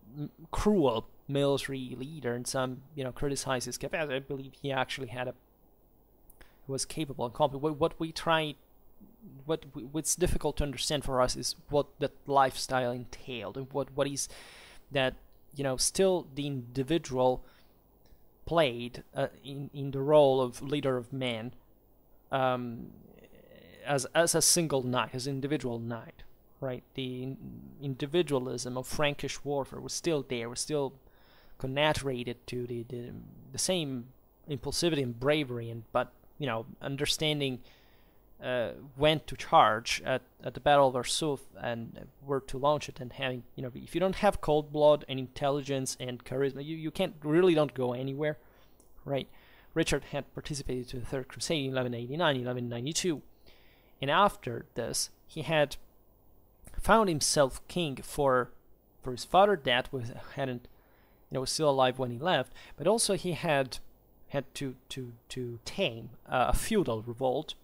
cruel military leader, and some, you know, criticize his capacity. I believe he actually had a was capable and competent. What, what we try, what we, what's difficult to understand for us is what that lifestyle entailed, and what what is that, you know, still the individual played uh, in in the role of leader of men. Um, as as a single knight, as an individual knight, right? The individualism of Frankish warfare was still there, was still connaturated to the, the the same impulsivity and bravery, and but you know, understanding uh, when to charge at, at the Battle of Arsuf and where to launch it, and having you know, if you don't have cold blood and intelligence and charisma, you you can't really don't go anywhere, right? Richard had participated to the Third Crusade in 1189, 1192 and after this he had found himself king for for his father that was hadn't you know was still alive when he left but also he had had to to to tame a feudal revolt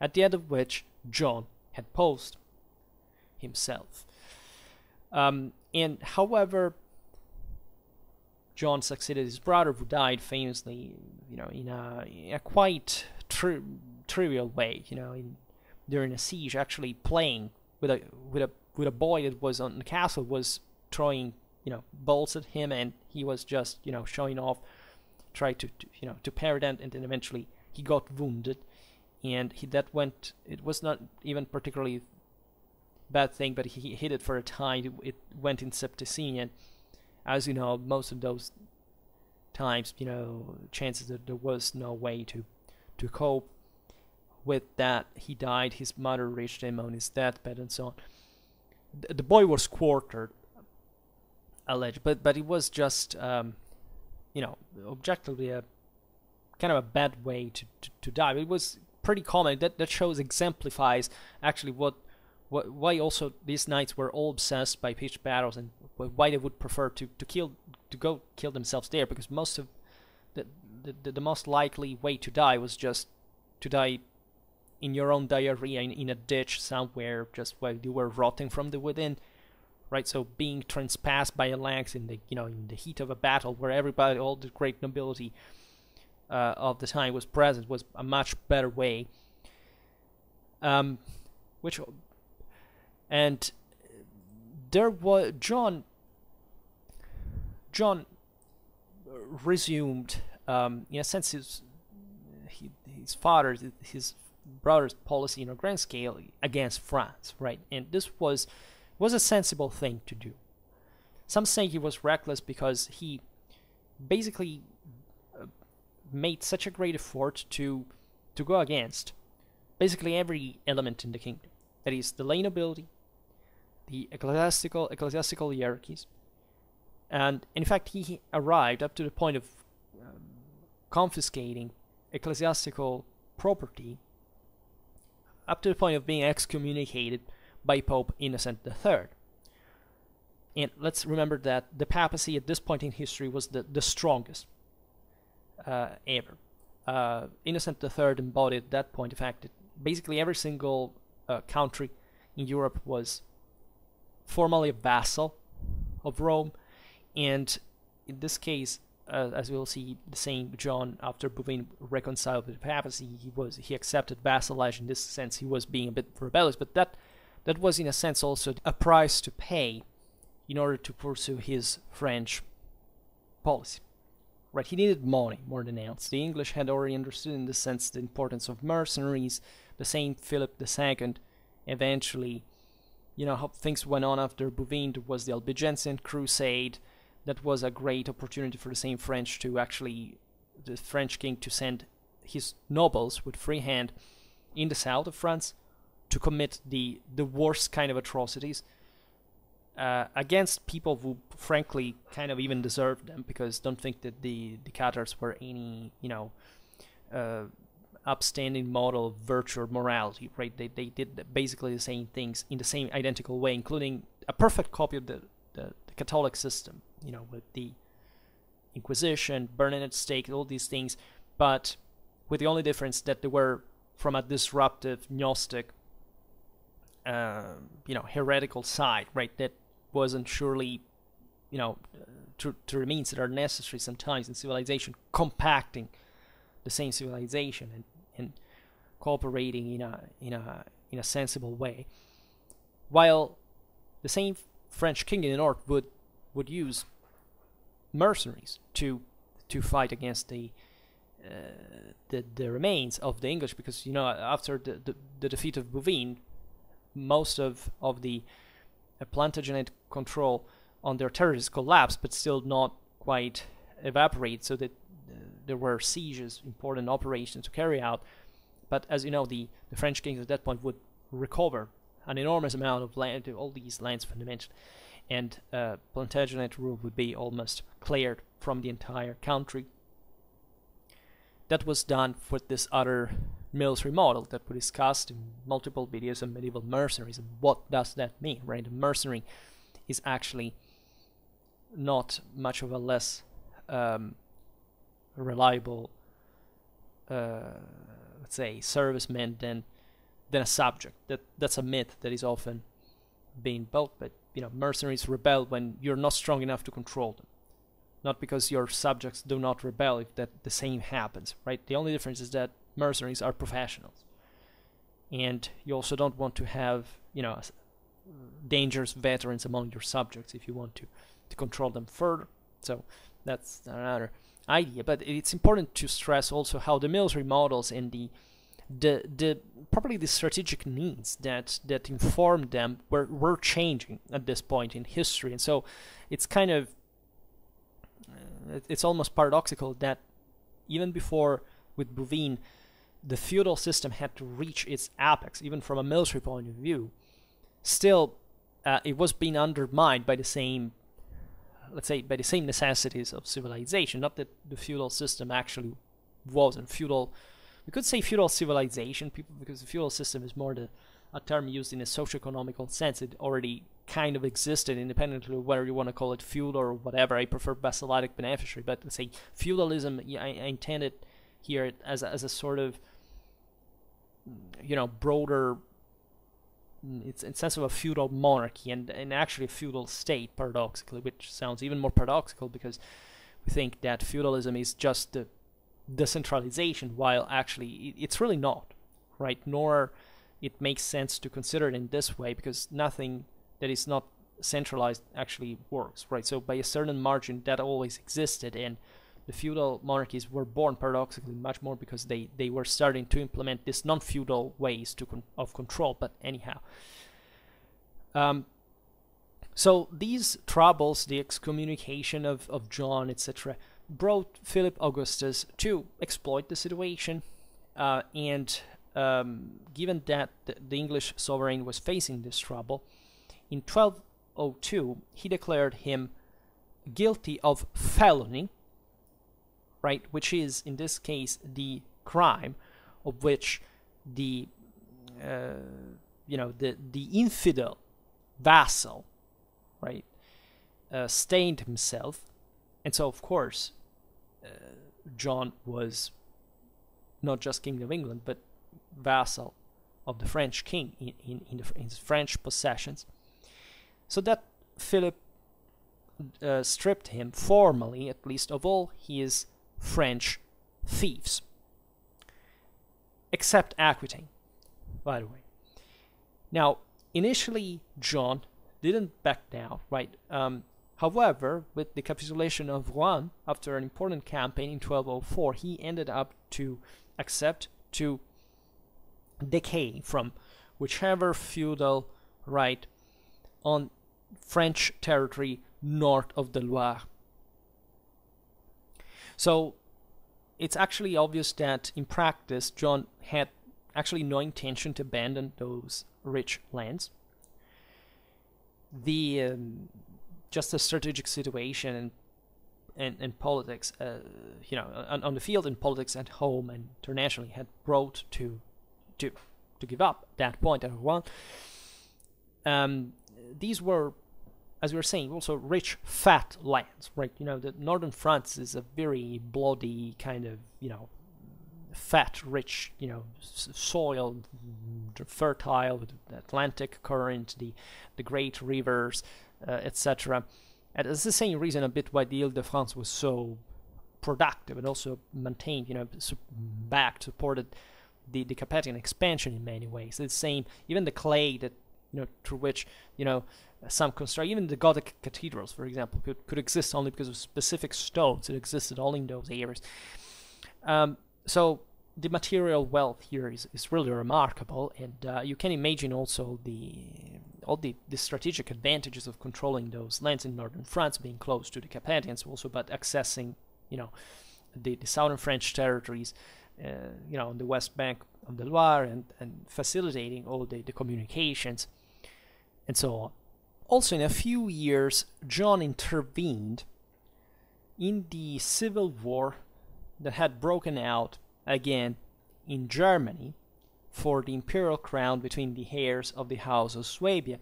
at the end of which John had posed himself. Um, and however John succeeded. His brother who died famously you know in a, in a quite tri- trivial way, you know, in, during a siege, actually playing with a with a with a boy that was on the castle was throwing you know bolts at him, and he was just you know showing off, try to, to you know to parry that, and then eventually he got wounded, and he that went. It was not even particularly bad thing, but he hit it for a time. It, it went in septicemia. And as you know, most of those times, you know, chances that there was no way to to cope with that. He died, his mother reached him on his deathbed, and so on. The, the boy was quartered, alleged, but but it was just, um, you know, objectively a kind of a bad way to, to, to die. It was pretty common. That that shows exemplifies actually what what why also these knights were all obsessed by pitched battles and why they would prefer to, to kill to go kill themselves there because most of the, the the most likely way to die was just to die in your own diarrhea in, in a ditch somewhere just while you were rotting from the within right? So being transpassed by a lance in the you know in the heat of a battle where everybody all the great nobility uh, of the time was present was a much better way. Um which and there was john john resumed um, in a sense his his father his brother's policy in a grand scale against France, right? And this was was a sensible thing to do. Some say he was reckless because he basically made such a great effort to to go against basically every element in the kingdom. That is the lay nobility, the ecclesiastical ecclesiastical hierarchies, and in fact he arrived up to the point of um, confiscating ecclesiastical property up to the point of being excommunicated by Pope Innocent III. And let's remember that the papacy at this point in history was the, the strongest uh, ever. Uh, Innocent III embodied that point the fact basically every single uh, country in Europe was formally a vassal of Rome, and in this case, uh, as we'll see, the same John, after Bouvines reconciled with the papacy, he was he accepted vassalage. In this sense, he was being a bit rebellious, but that that was in a sense also a price to pay in order to pursue his French policy. Right, he needed money more than else. The English had already understood in this sense the importance of mercenaries. The same Philip II eventually, you know, how things went on after. There was the Albigensian Crusade. That was a great opportunity for the same French to actually, the French king to send his nobles with free hand in the south of France to commit the the worst kind of atrocities uh, against people who frankly kind of even deserved them because don't think that the the Cathars were any you know uh, upstanding model of virtue or morality right? They, they did basically the same things in the same identical way including a perfect copy of the, the, the Catholic system you know with the Inquisition burning at stake all these things but with the only difference that they were from a disruptive Gnostic uh, you know heretical side right that wasn't surely, you know, to, to that are necessary sometimes in civilization, compacting the same civilization and, and cooperating in a in a in a sensible way. While the same French king in the north would would use mercenaries to to fight against the uh, the the remains of the English because you know after the, the, the defeat of Bouvines, most of of the uh, Plantagenet control on their territories collapsed, but still not quite evaporate, so that uh, there were sieges, important operations to carry out. But as you know, the, the French kings at that point would recover an enormous amount of land, all these lands fundamentally, and uh, Plantagenet rule would be almost cleared from the entire country. That was done with this other military model that we discussed in multiple videos on medieval mercenaries and what does that mean, right? A mercenary is actually not much of a less um, reliable, uh, let's say, serviceman than than a subject. That that's a myth that is often being built. But you know, mercenaries rebel when you're not strong enough to control them. Not because your subjects do not rebel if that the same happens, right? The only difference is that mercenaries are professionals, and you also don't want to have you know dangerous veterans among your subjects if you want to, to control them further. So that's another idea. But it's important to stress also how the military models and the the the probably the strategic needs that that informed them were were changing at this point in history, and so it's kind of uh, it's almost paradoxical that even before with Bouvines, the feudal system had to reach its apex, even from a military point of view. Still uh, it was being undermined by the same let's say by the same necessities of civilization. Not that the feudal system actually wasn't feudal we could say feudal civilization people because the feudal system is more the a term used in a socio-economical sense. It already kind of existed independently of whether you want to call it feudal or whatever. I prefer vassalic beneficiary but let's say feudalism yeah, I, I it here as a, as a sort of you know broader Mm, it's in sense of a feudal monarchy and, and actually a feudal state paradoxically which sounds even more paradoxical because we think that feudalism is just the decentralization while actually it's really not right nor it makes sense to consider it in this way because nothing that is not centralized actually works right so by a certain margin that always existed and the feudal monarchies were born paradoxically much more because they, they were starting to implement these non-feudal ways to con of control. But anyhow, um, so these troubles, the excommunication of, of John, etc., brought Philip Augustus to exploit the situation, uh, and um, given that the, English sovereign was facing this trouble, in 1202 he declared him guilty of felony, right, which is in this case the crime of which the uh, you know the the infidel vassal, right, uh, stained himself, and so of course John was not just king of England but vassal of the French king in, in, in, the, in his French possessions. So that Philip uh, stripped him formally, at least, of all his French fiefs, except Aquitaine, by the way. Now, initially, John didn't back down, right? Um, however, with the capitulation of Rouen after an important campaign in 1204, he ended up to accept to decay from whichever feudal right on French territory north of the Loire. So it's actually obvious that in practice John had actually no intention to abandon those rich lands. The um, just a strategic situation and and, politics, uh, you know, on, on, the field in politics at home and internationally had brought to to to give up that point at one. Um, these were, as we were saying, also rich, fat lands, right? You know, the northern France is a very bloody kind of, you know, fat, rich, you know, soil, fertile with the Atlantic current, the the great rivers, uh, etc. And it's the same reason a bit why the Ile-de-France was so productive and also maintained, you know, backed, supported the, the Capetian expansion in many ways. It's the same, even the clay that you know through which you know some construct, even the Gothic cathedrals, for example, could, could exist only because of specific stones that existed all in those areas. Um, so the material wealth here is, is really remarkable, and uh, you can imagine also the all the, the strategic advantages of controlling those lands in northern France, being close to the Capetians, also, but accessing, you know, the, the southern French territories uh, you know, on the west bank of the Loire and, and facilitating all the, the communications and so on. Also, in a few years, John intervened in the civil war that had broken out again in Germany for the imperial crown between the heirs of the House of Swabia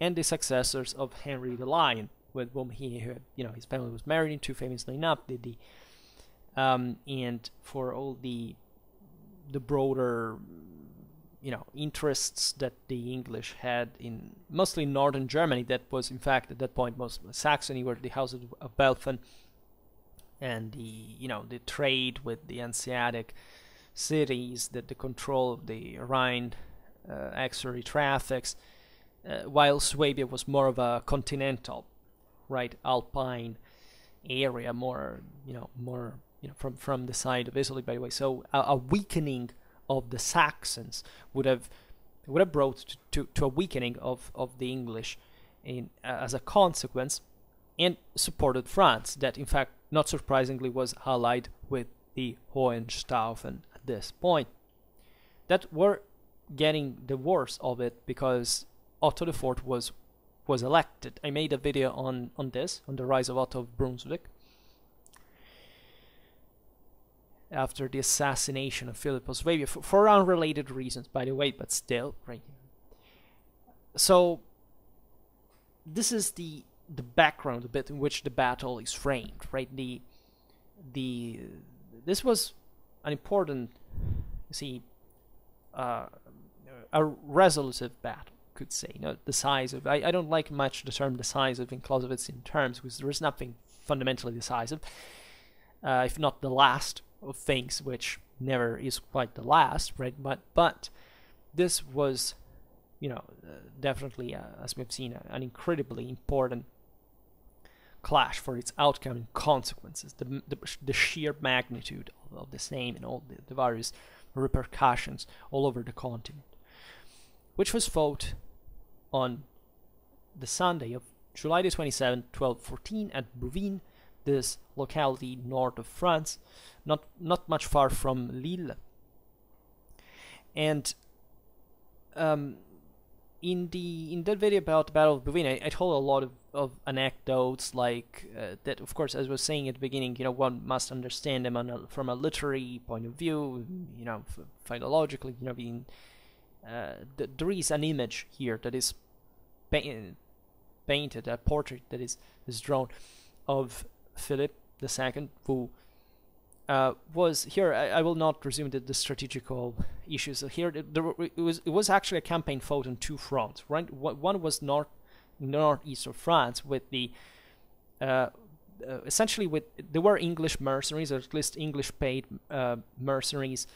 and the successors of Henry the Lion, with whom he, you know, his family was married into, famously enough, the, the um, and for all the the broader you know interests that the English had in mostly northern Germany that was in fact at that point most Saxony where the house of, of and the you know the trade with the Hanseatic cities that the control of the Rhine uh, traffics uh, while Swabia was more of a continental right alpine area more you know more you know, from from the side of Italy, by the way. So a, a weakening of the Saxons would have would have brought to, to, to a weakening of, of the English in uh, as a consequence, and supported France, that in fact, not surprisingly, was allied with the Hohenstaufen at this point. That were getting the worst of it because Otto IV was was elected. I made a video on on this on the rise of Otto of Brunswick after the assassination of Philip of Swabia for, for unrelated reasons, by the way, but still, right? So this is the the background a bit in which the battle is framed, right? The the this was an important, you see, uh, a resolutive battle, could say. You know, the size of I, I don't like much the term the size decisive in Clausewitzian terms because there is nothing fundamentally decisive, uh, if not the last of things, which never is quite the last, right? But but this was, you know, uh, definitely uh, as we've seen, uh, an incredibly important clash for its outcome and consequences, the the, the sheer magnitude of, of, the same and all the, the various repercussions all over the continent, which was fought on the Sunday of July the 27th, 1214 at Bouvines this locality north of France, not not much far from Lille. And um, in the in that video about the Battle of Bouvines, I, I told a lot of, of anecdotes like uh, that. Of course, as I was saying at the beginning, you know, one must understand them a, from a literary point of view. You know, philologically, you know, being uh, th there is an image here that is pa painted, a portrait that is is drawn of Philip II, who uh, was here. I, I, will not resume the, the strategical issues here. There, it was it was actually a campaign fought on two fronts. Right, one was north northeast of France with the uh, uh, essentially with there were English mercenaries or at least English paid uh, mercenaries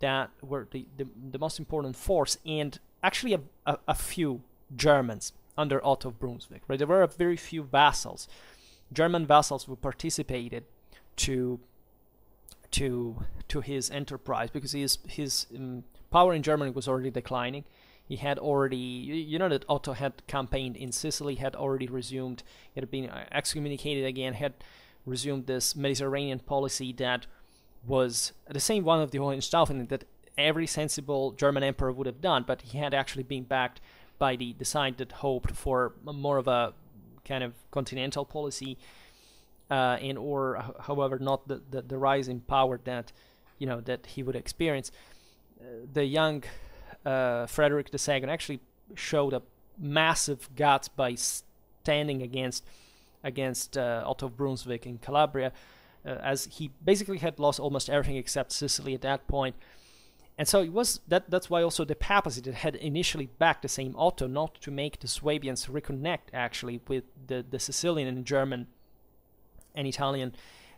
that were the, the, the most important force and actually a, a, a few Germans under Otto of Brunswick. Right, there were a very few vassals, German vassals who participated to to to his enterprise because his his um, power in Germany was already declining. He had already, you know, that Otto had campaigned in Sicily, had already resumed, he had been uh, excommunicated again, had resumed this Mediterranean policy that was the same one of the Hohenstaufen that every sensible German emperor would have done, but he had actually been backed by the, the side that hoped for more of a kind of continental policy uh, and or however not the, the, the rising power that you know that he would experience. Uh, the young uh, Frederick II actually showed a massive guts by standing against against uh, Otto of Brunswick in Calabria, uh, as he basically had lost almost everything except Sicily at that point. And so it was that that's why also the papacy that had initially backed the same Otto not to make the Swabians reconnect actually with the, the Sicilian and German and Italian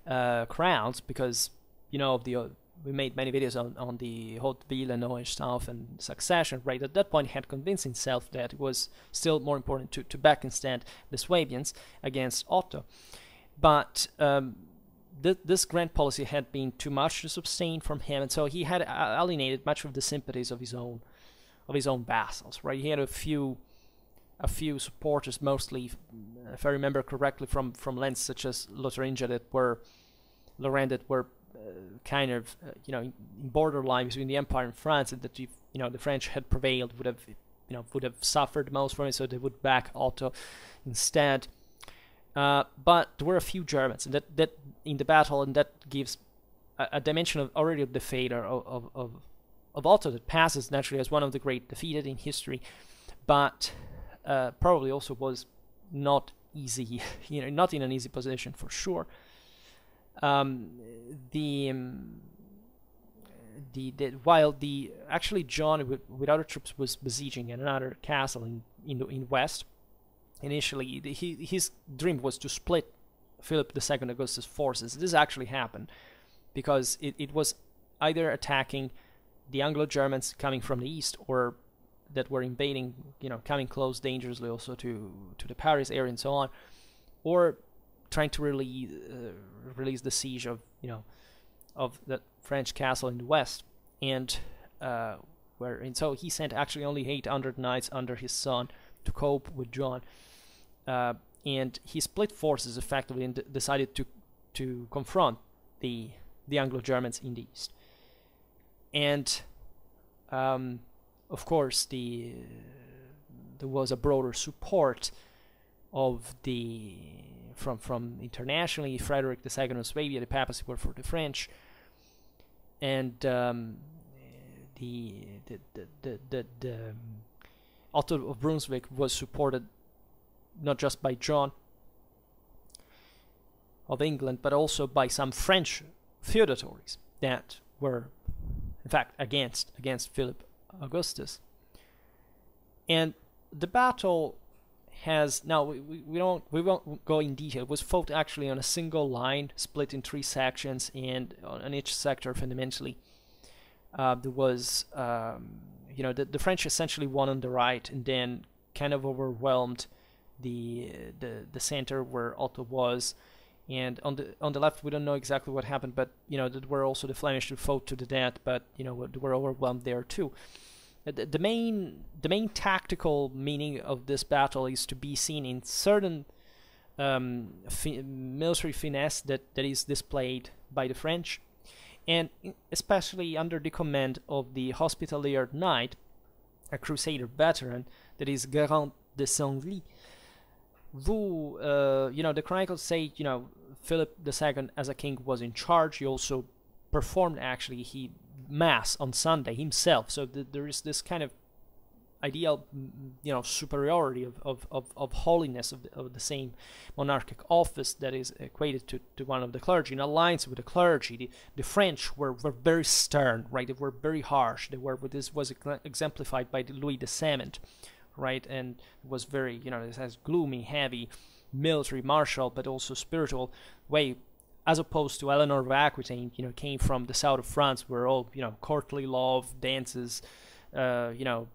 uh, crowds because you know the we made many videos on, on the Hauteville and Hohenstaufen and succession, right? At that point, he had convinced himself that it was still more important to, to back instead the Swabians against Otto. But um, th this grand policy had been too much to sustain from him, and so he had alienated much of the sympathies of his own of his own vassals, right? He had a few a few supporters, mostly, if I remember correctly, from from Lens, such as Lotharingia, that were Lorraine, that were kind of uh, you know borderline between the Empire and France, and that if, you know the French had prevailed, would have you know would have suffered most from it, so they would back Otto instead. Uh, but there were a few Germans, and that that in the battle, and that gives a, a dimension of already of the failure of, of of of Otto that passes naturally as one of the great defeated in history, but uh, probably also was not easy, you know, not in an easy position for sure. Um, the, um, the, the while the actually John with, with other troops was besieging another castle in in the in west. Initially, the, he, his dream was to split Philip II Augustus' forces. This actually happened because it, it was either attacking the Anglo-Germans coming from the east or that were invading, you know, coming close dangerously also to to the Paris area and so on, or trying to really uh, release the siege of you know of the French castle in the west, and uh, where and so he sent actually only 800 knights under his son to cope with John, uh, and he split forces effectively and decided to to confront the the Anglo-Germans in the east, and um, of course, the there was a broader support of the from from internationally Frederick II of Swabia, the papacy were for the French, and um, the, the the the the, the um, Otto of Brunswick was supported not just by John of England, but also by some French feudatories that were, in fact, against against Philip Augustus. And the battle has now we, we don't we won't go in detail. It was fought actually on a single line, split in three sections, and on each sector fundamentally uh, there was um, you know the, the French essentially won on the right and then kind of overwhelmed the the the center where Otto was. And on the on the left, we don't know exactly what happened, but you know there were also the Flemish who fought to the death, but you know they were overwhelmed there too. The, the main the main tactical meaning of this battle is to be seen in certain um, fi- military finesse that, that is displayed by the French, and especially under the command of the Hospitalier Knight, a Crusader veteran that is Guérin de Senlis, who, uh, you know, the chronicles say, you know, Philip II as a king was in charge. He also performed actually he mass on Sunday himself. So th- there is this kind of ideal, mm, mm, you know, superiority of, of, of, of holiness of the, of the same monarchic office that is equated to, to one of the clergy. In alliance with the clergy, the, the French were, were very stern, right? They were very harsh. They were, this was exemplified by Louis the Seventh, right? And was very, you know, this has gloomy, heavy, military, martial, but also spiritual way as opposed to Eleanor of Aquitaine, you know, came from the south of France, where all you know courtly love, dances, uh, you know,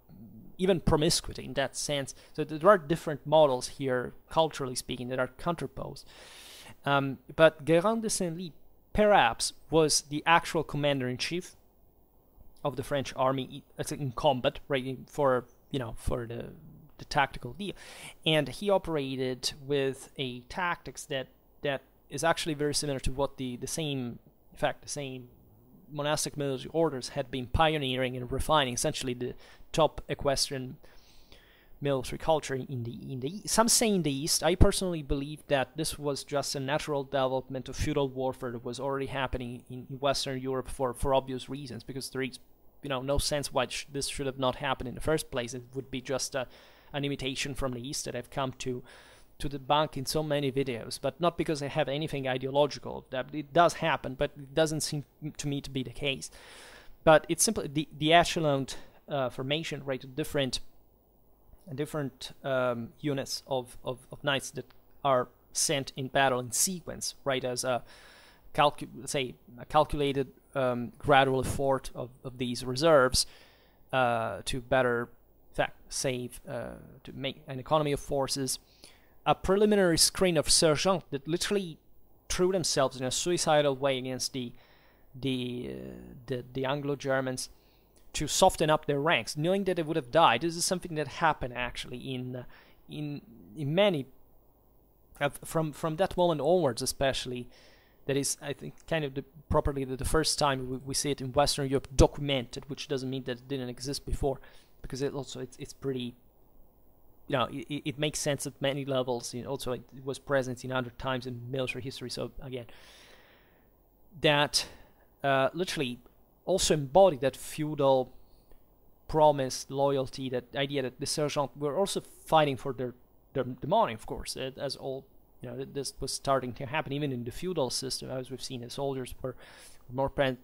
even promiscuity in that sense. So there are different models here, culturally speaking, that are counterposed. Um, but Guérin de Senlis perhaps was the actual commander in chief of the French army in combat, right? For you know, for the the tactical deal, and he operated with a tactics that that is actually very similar to what the the same, in fact, the same monastic military orders had been pioneering and refining essentially the top equestrian military culture in the in the some say in the east. I personally believe that this was just a natural development of feudal warfare that was already happening in, in western europe for for obvious reasons because there is you know no sense why sh- this should have not happened in the first place. It would be just a, an imitation from the east that i've come to to debunk in so many videos, but not because I have anything ideological. That it does happen, but it doesn't seem to me to be the case. But it's simply the the echelon uh, formation, right? Different different um, units of, of, of knights that are sent in battle in sequence, right? As a say a calculated um, gradual effort of, of these reserves uh, to better, save uh, to make an economy of forces a preliminary screen of sergeants that literally threw themselves in a suicidal way against the the uh, the, the Anglo-Germans to soften up their ranks, knowing that they would have died. This is something that happened actually in uh, in in many uh, from from that moment onwards, especially. That is, I think, kind of the, properly the, the first time we, we see it in Western Europe documented, which doesn't mean that it didn't exist before, because it also it's, it's pretty you know, it, it makes sense at many levels. You know, also, it was present in other times in military history. So again, that uh, literally also embodied that feudal promise, loyalty, that idea that the sergeants were also fighting for their their the money, of course, as all you know. This was starting to happen even in the feudal system, as we've seen. The soldiers were more present.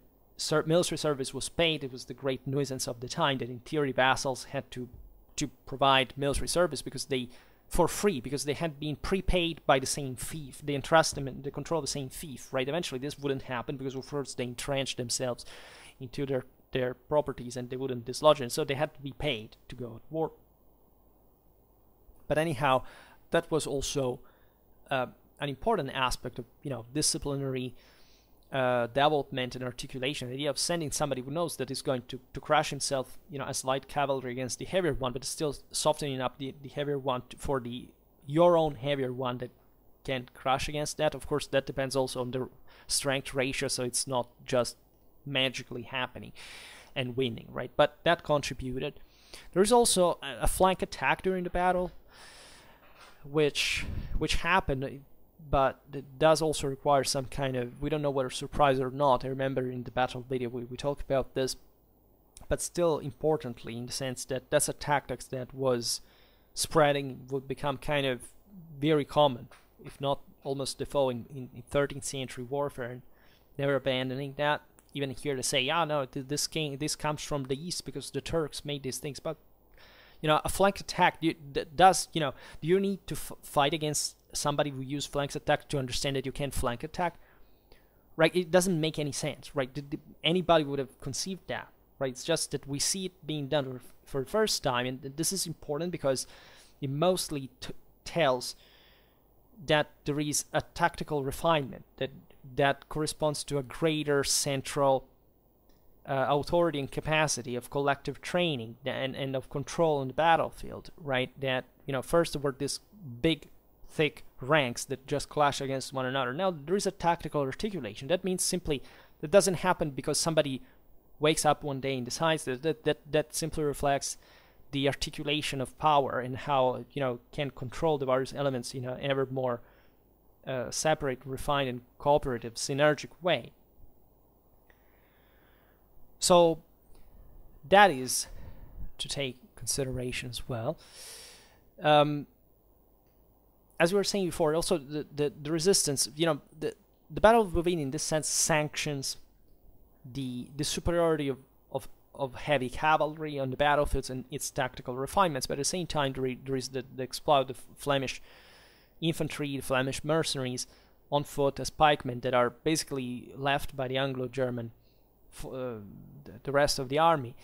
Military service was paid. It was the great nuisance of the time that, in theory, vassals had to to provide military service because they for free because they had been prepaid by the same fief. They entrust them in the control of the same fief, right? Eventually, this wouldn't happen because of course they entrenched themselves into their their properties and they wouldn't dislodge it. So they had to be paid to go at war. But anyhow, that was also uh, an important aspect of you know disciplinary uh, development and articulation, the idea of sending somebody who knows that is going to, to crash himself, you know, as light cavalry against the heavier one, but still softening up the, the heavier one to, for the your own heavier one that can crash against that. Of course, that depends also on the strength ratio, so it's not just magically happening and winning, right? But that contributed. There's also a, a flank attack during the battle, which which happened but it does also require some kind of we don't know whether surprise or not i remember in the battle video we, we talked about this but still importantly in the sense that that's a tactics that was spreading would become kind of very common if not almost default in, in, in 13th century warfare and never abandoning that even here to say yeah no this came this comes from the east because the turks made these things but you know a flank attack you, does you know do you need to fight against somebody who use flank attack to understand that you can't flank attack right it doesn't make any sense right Did, anybody would have conceived that right it's just that we see it being done for the first time and this is important because it mostly tells that there is a tactical refinement that that corresponds to a greater central uh, authority and capacity of collective training and, and of control on the battlefield, right? That, you know, first there were this big, thick ranks that just clash against one another. Now there is a tactical articulation. That means simply that doesn't happen because somebody wakes up one day and decides that that that, that simply reflects the articulation of power and how you know can control the various elements in an ever more uh, separate, refined, and cooperative, synergic way. So that is to take consideration as well. Um, as we were saying before, also the, the, the resistance, you know, the, the Battle of Bouvines in this sense sanctions the the superiority of, of, of heavy cavalry on the battlefields and its tactical refinements, but at the same time there, there is the, the exploit of the Flemish infantry, the Flemish mercenaries on foot as pikemen that are basically left by the Anglo-German, uh, the rest of the army,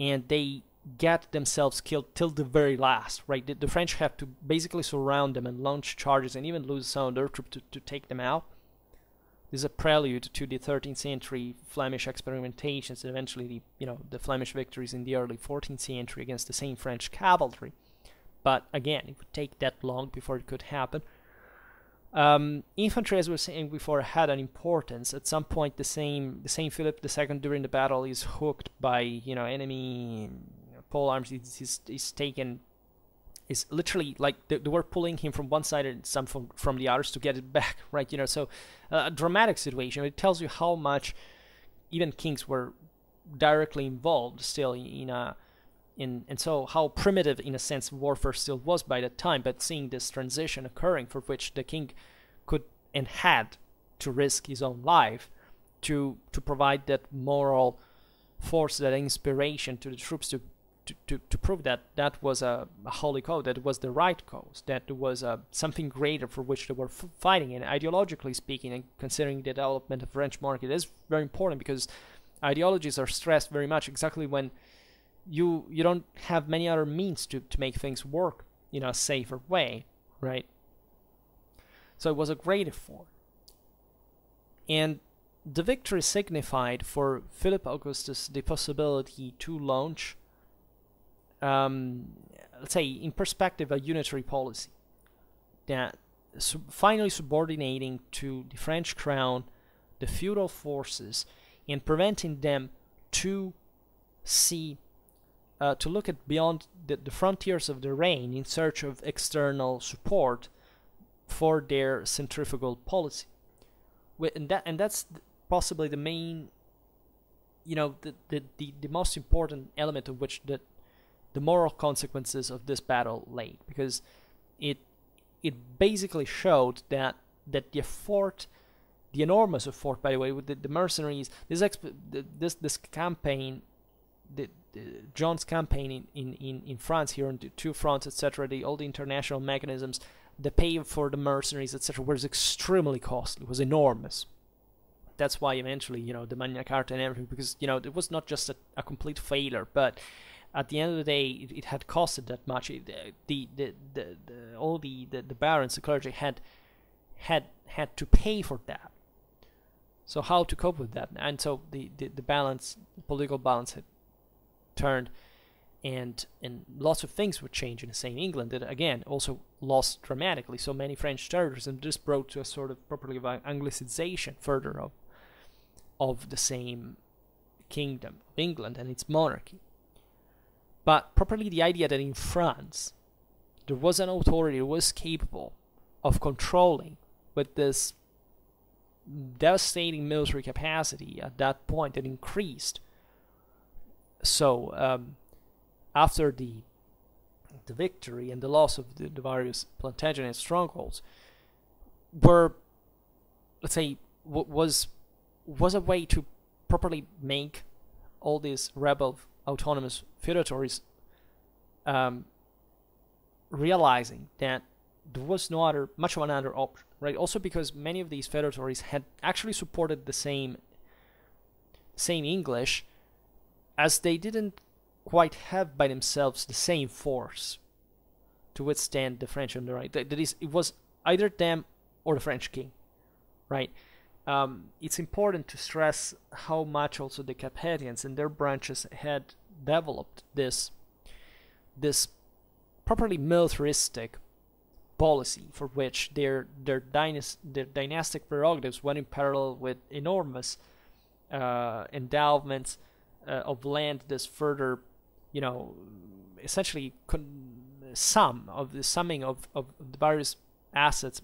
and they get themselves killed till the very last, right? The, the, French have to basically surround them and launch charges and even lose some of their troops to, to take them out. This is a prelude to the 13th century Flemish experimentations and eventually the, you know, the Flemish victories in the early 14th century against the same French cavalry. But again, it would take that long before it could happen. Um, infantry, as we were saying before, had an importance. At some point, the same the same Philip II during the battle is hooked by you know enemy pole arms is, is, taken is literally like they, they, were pulling him from one side and some from, from the others to get it back, right? You know, so uh, a dramatic situation. It tells you how much even kings were directly involved still in a in and so how primitive in a sense warfare still was by that time. But seeing this transition occurring, for which the king could and had to risk his own life to to provide that moral force, that inspiration to the troops to to, to, to prove that that was a, a, holy cause, that it was the right cause, that it was uh, something greater for which they were f- fighting. And ideologically speaking, and considering the development of French market is very important because ideologies are stressed very much exactly when you you don't have many other means to, to make things work in a safer way, right? So it was a great effort. And the victory signified for Philip Augustus the possibility to launch um, let's say, in perspective, a unitary policy that sub- finally subordinating to the French crown the feudal forces and preventing them to see, uh, to look at beyond the, the frontiers of the reign in search of external support for their centrifugal policy. And that and that's possibly the main, you know, the, the, the, the most important element of which the the moral consequences of this battle lay because it it basically showed that that the effort the enormous effort by the way with the, the mercenaries this exp- this this campaign the, the, John's campaign in, in, in, France here on the two fronts etc the all the international mechanisms the pay for the mercenaries etc was extremely costly was enormous. That's why eventually you know the Magna Carta and everything because you know it was not just a, a complete failure but at the end of the day, it, it had costed that much. It, uh, the, the, the, the, all the, the, the barons, the clergy had had had to pay for that. So how to cope with that? And so the, the, the balance, political balance had turned, and and lots of things would change in the same England that again also lost dramatically so many French territories, and this brought to a sort of properly of Anglicization further of of the same kingdom of England and its monarchy. But properly the idea that in France there was an authority that was capable of controlling with this devastating military capacity at that point that increased. So um, after the the victory and the loss of the, the various Plantagenet strongholds, were let's say was was a way to properly make all these rebel autonomous feudatories um, realizing that there was no other much of another option, right? Also because many of these feudatories had actually supported the same same English, as they didn't quite have by themselves the same force to withstand the French on the right. That is, it was either them or the French king, right? um, it's important to stress how much also the Capetians and their branches had developed this this properly militaristic policy for which their their, dynast- their dynastic prerogatives went in parallel with enormous uh, endowments uh, of land that's further, you know, essentially sum of the summing of, of the various assets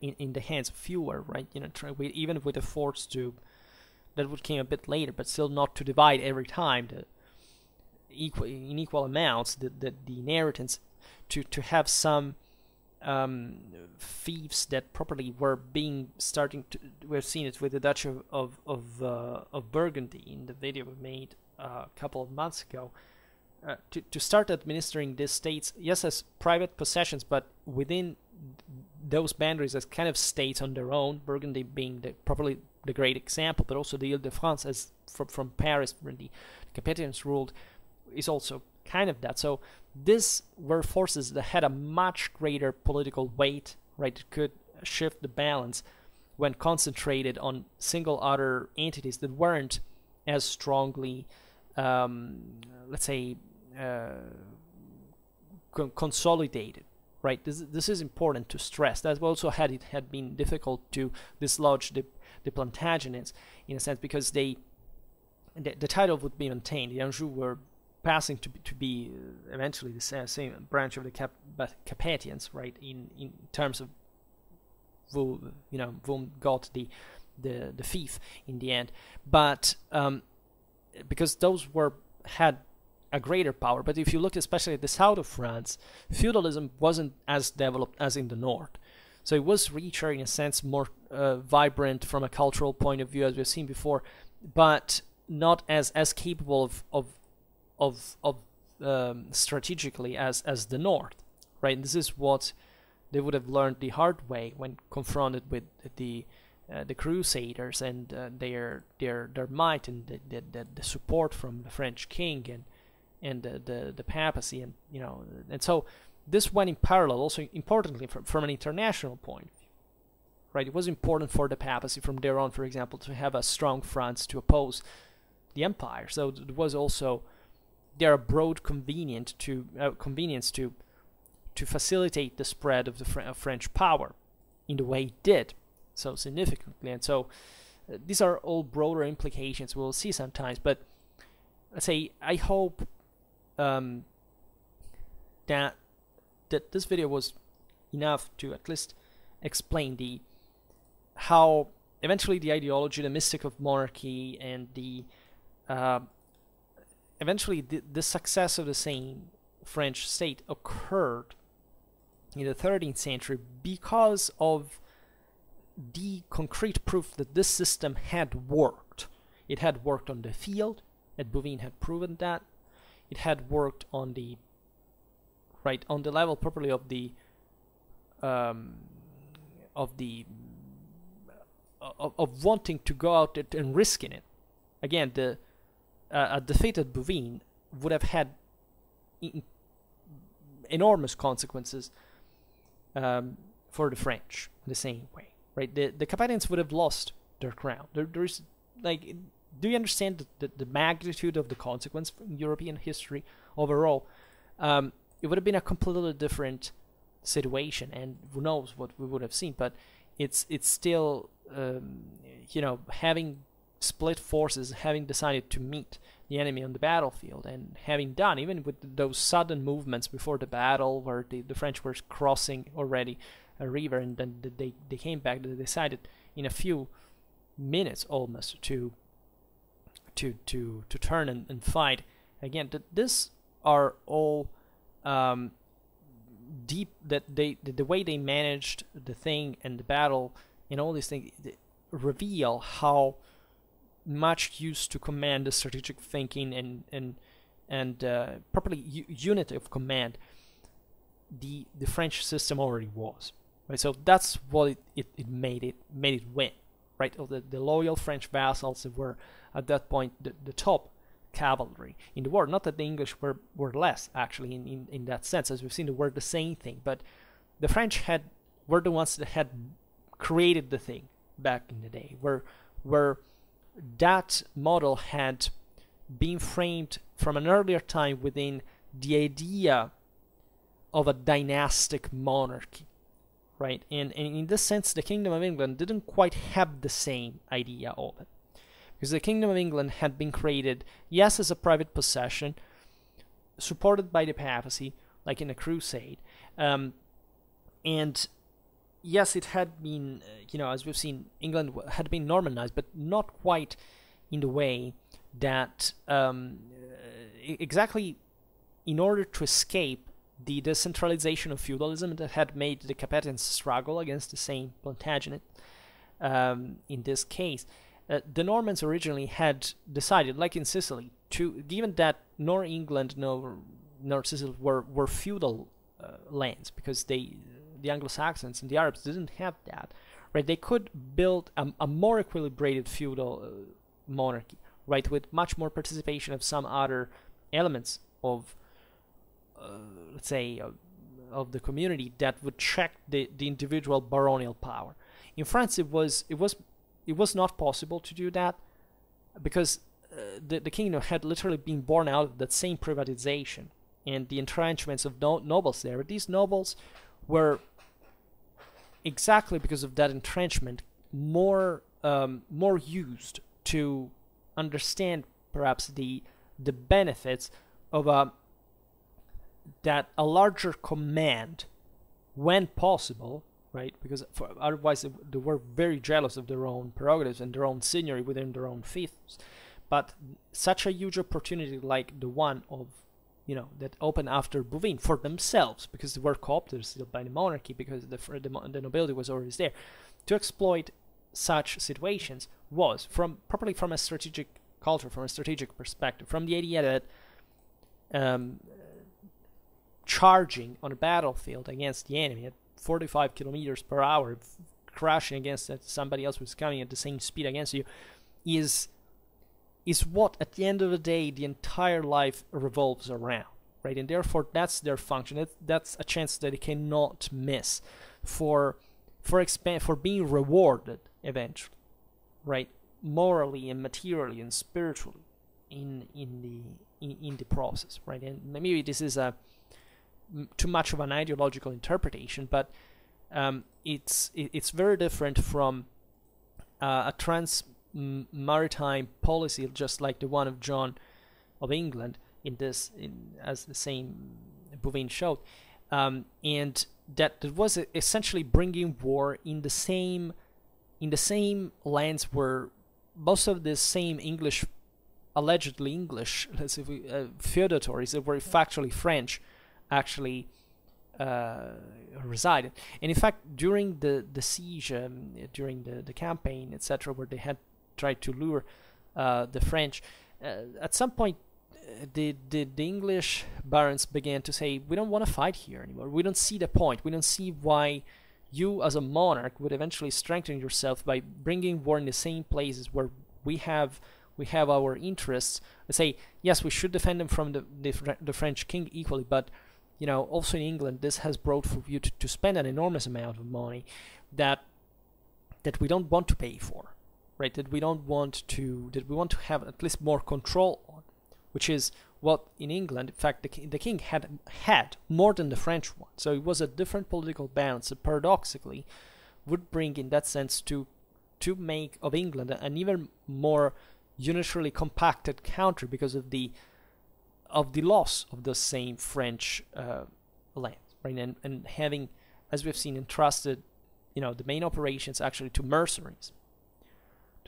in, in the hands of fewer, right? You know, try, with, even with the forts to that would came a bit later, but still not to divide every time the equal in equal amounts the the, the inheritance to to have some um, fiefs that properly were being starting to we've seen it with the Duchy of of of, uh, of Burgundy in the video we made uh, a couple of months ago. Uh, to to start administering these states, yes, as private possessions, but within those boundaries as kind of states on their own. Burgundy being the probably the great example, but also the Ile-de-France as from from Paris, when the Capetians ruled, is also kind of that. So these were forces that had a much greater political weight, right? It could shift the balance when concentrated on single other entities that weren't as strongly, um, let's say, uh, con- consolidated. Right. This this is important to stress. That also had it had been difficult to dislodge the the Plantagenets in a sense because they the, the title would be maintained. The Anjou were passing to to be uh, eventually the same, same branch of the Cap, Capetians, right? In in terms of who you know whom got the the the fief in the end, but um, because those were had a greater power. But if you look especially at the south of France, feudalism wasn't as developed as in the north. So it was richer in a sense, more uh, vibrant from a cultural point of view, as we've seen before, but not as as capable of of of, of um, strategically as as the North, right? This is what they would have learned the hard way when confronted with the uh, the Crusaders and uh, their their their might and the, the, the, support from the French king and and the, the, the papacy and you know and so this went in parallel also importantly from, from an international point right it was important for the papacy from there on for example to have a strong front to oppose the empire so it was also there a broad convenient to uh, convenience to to facilitate the spread of the Fr- of French power in the way it did so significantly. And so uh, these are all broader implications we'll see sometimes but let's say I hope um, that that this video was enough to at least explain the how eventually the ideology, the mystic of monarchy, and the uh, eventually the, the success of the same French state occurred in the 13th century because of the concrete proof that this system had worked. It had worked on the field, and Bouvines had proven that. It had worked on the right on the level properly of the um, of the of, of wanting to go out and risking it. Again, the uh, a defeated Bouvines would have had enormous consequences um, for the French in the same way, right? The the Capetians would have lost their crown. There, there's like, do you understand the, the, the, magnitude of the consequence in European history overall? Um, it would have been a completely different situation, and who knows what we would have seen. But it's it's still, um, you know, having split forces, having decided to meet the enemy on the battlefield, and having done, even with those sudden movements before the battle, where the, the French were crossing already a river, and then they, they came back, they decided in a few minutes almost to to to to turn and, and fight again. That this are all um, deep that they the, the way they managed the thing and the battle and all these things reveal how much used to command the strategic thinking and and and uh, properly u- unity of command the the French system already was right? So that's what it, it, it made it made it win right? The, the loyal French vassals were at that point the, the top cavalry in the war. Not that the English were, were less actually in, in, in that sense as we've seen they were the same thing but the French had were the ones that had created the thing back in the day were were that model had been framed from an earlier time within the idea of a dynastic monarchy, right? And, and in this sense, the Kingdom of England didn't quite have the same idea of it. Because the Kingdom of England had been created, yes, as a private possession, supported by the papacy, like in a crusade. Um, and yes, it had been, uh, you know, as we've seen, England had been Normanized, but not quite in the way that um, exactly in order to escape the decentralization of feudalism that had made the Capetians struggle against the same Plantagenet um, in this case. Uh, the Normans originally had decided, like in Sicily, to given that nor England nor nor Sicily were were feudal uh, lands because they the Anglo-Saxons and the Arabs didn't have that, right? They could build a, a more equilibrated feudal uh, monarchy, right, with much more participation of some other elements of uh, let's say, uh, of the community that would check the, the individual baronial power. In France, it was it was it was not possible to do that because uh, the the kingdom had literally been born out of that same privatization and the entrenchments of no- nobles there. These nobles were exactly because of that entrenchment more um, more used to understand perhaps the the benefits of a that a larger command, when possible, right? Because for, otherwise they were very jealous of their own prerogatives and their own seigneury within their own fiefs. But such a huge opportunity like the one of, you know, that opened after Bouvines for themselves, because they were co-opted still by the monarchy, because the, the, the nobility was always there, to exploit such situations was from properly from a strategic culture, from a strategic perspective, from the idea that um, charging on a battlefield against the enemy at 45 kilometers per hour, crashing against somebody else who's coming at the same speed against you, is is what at the end of the day the entire life revolves around, right? And therefore that's their function. that's a chance that they cannot miss for for expand for being rewarded eventually, right? Morally and materially and spiritually in in the in, in the process, right? And maybe this is a too much of an ideological interpretation, but um, it's it, it's very different from uh, a trans maritime policy, just like the one of John of England in this, in, as the same Bouvines showed, um, and that it was essentially bringing war in the same in the same lands where most of the same English, allegedly English, let's say, uh, feudatories that were factually French actually uh, resided. And in fact, during the the siege, um, during the the campaign, etc., where they had tried to lure uh, the French, uh, at some point. Uh, the, the, the English barons began to say, We don't want to fight here anymore. We don't see the point. We don't see why you, as a monarch, would eventually strengthen yourself by bringing war in the same places where we have we have our interests. Let's say, yes, we should defend them from the, the, the French king equally, but you know, also in England, this has brought for you to, to spend an enormous amount of money that that we don't want to pay for, right? That we don't want to that we want to have at least more control on, which is what in England, in fact, the, the king had had more than the French one. So it was a different political balance that paradoxically would bring, in that sense, to to make of England an even more unitarily compacted country because of the of the loss of the same French uh, land, right? And, and having, as we've seen, entrusted, you know, the main operations actually to mercenaries,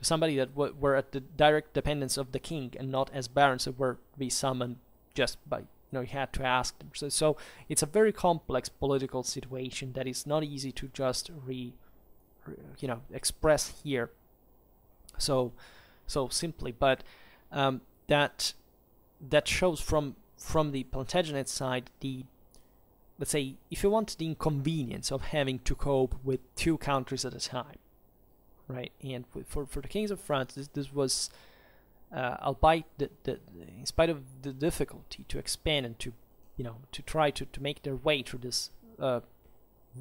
to somebody that were at the direct dependence of the king and not as barons that were be summoned just by, you know, you had to ask them. So, so it's a very complex political situation that is not easy to just re, re you know, express here. So, so simply, but um, that that shows from from the Plantagenet side the let's say if you want the inconvenience of having to cope with two countries at a time right and for for the kings of France this, this was uh, albeit the, the, in spite of the difficulty to expand and to you know to try to, to make their way through this uh,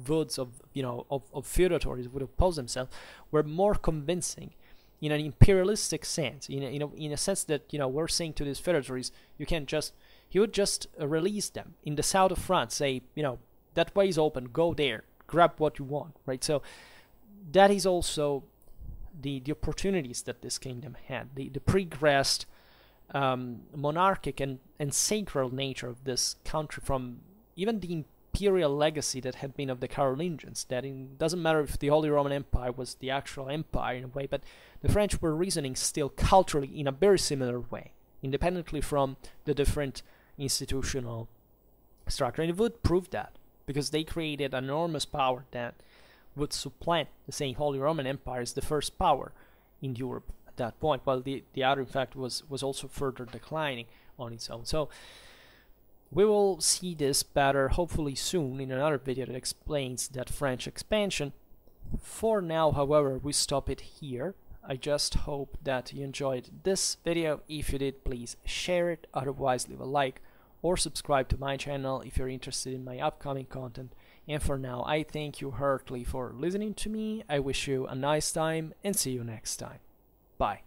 woods of you know of, of feudatories would oppose themselves were more convincing in an imperialistic sense, in a, in a, in a sense that you know we're saying to these territories, you can't just he would just uh, release them in the south of France, say, you know, that way is open, go there, grab what you want, right? So that is also the, the opportunities that this kingdom had, the, the progressed um, monarchic and, and sacred nature of this country from even the imperial legacy that had been of the Carolingians. That it doesn't matter if the Holy Roman Empire was the actual empire in a way, but the French were reasoning still culturally in a very similar way, independently from the different institutional structure. And it would prove that because they created enormous power that would supplant the same Holy Roman Empire as the first power in Europe at that point, while the, the other, in fact, was, was also further declining on its own. So we will see this better hopefully soon in another video that explains that French expansion. For now, however, we stop it here. I just hope that you enjoyed this video. If you did, please share it. Otherwise, leave a like or subscribe to my channel if you're interested in my upcoming content. And for now, I thank you heartily for listening to me. I wish you a nice time and see you next time. Bye.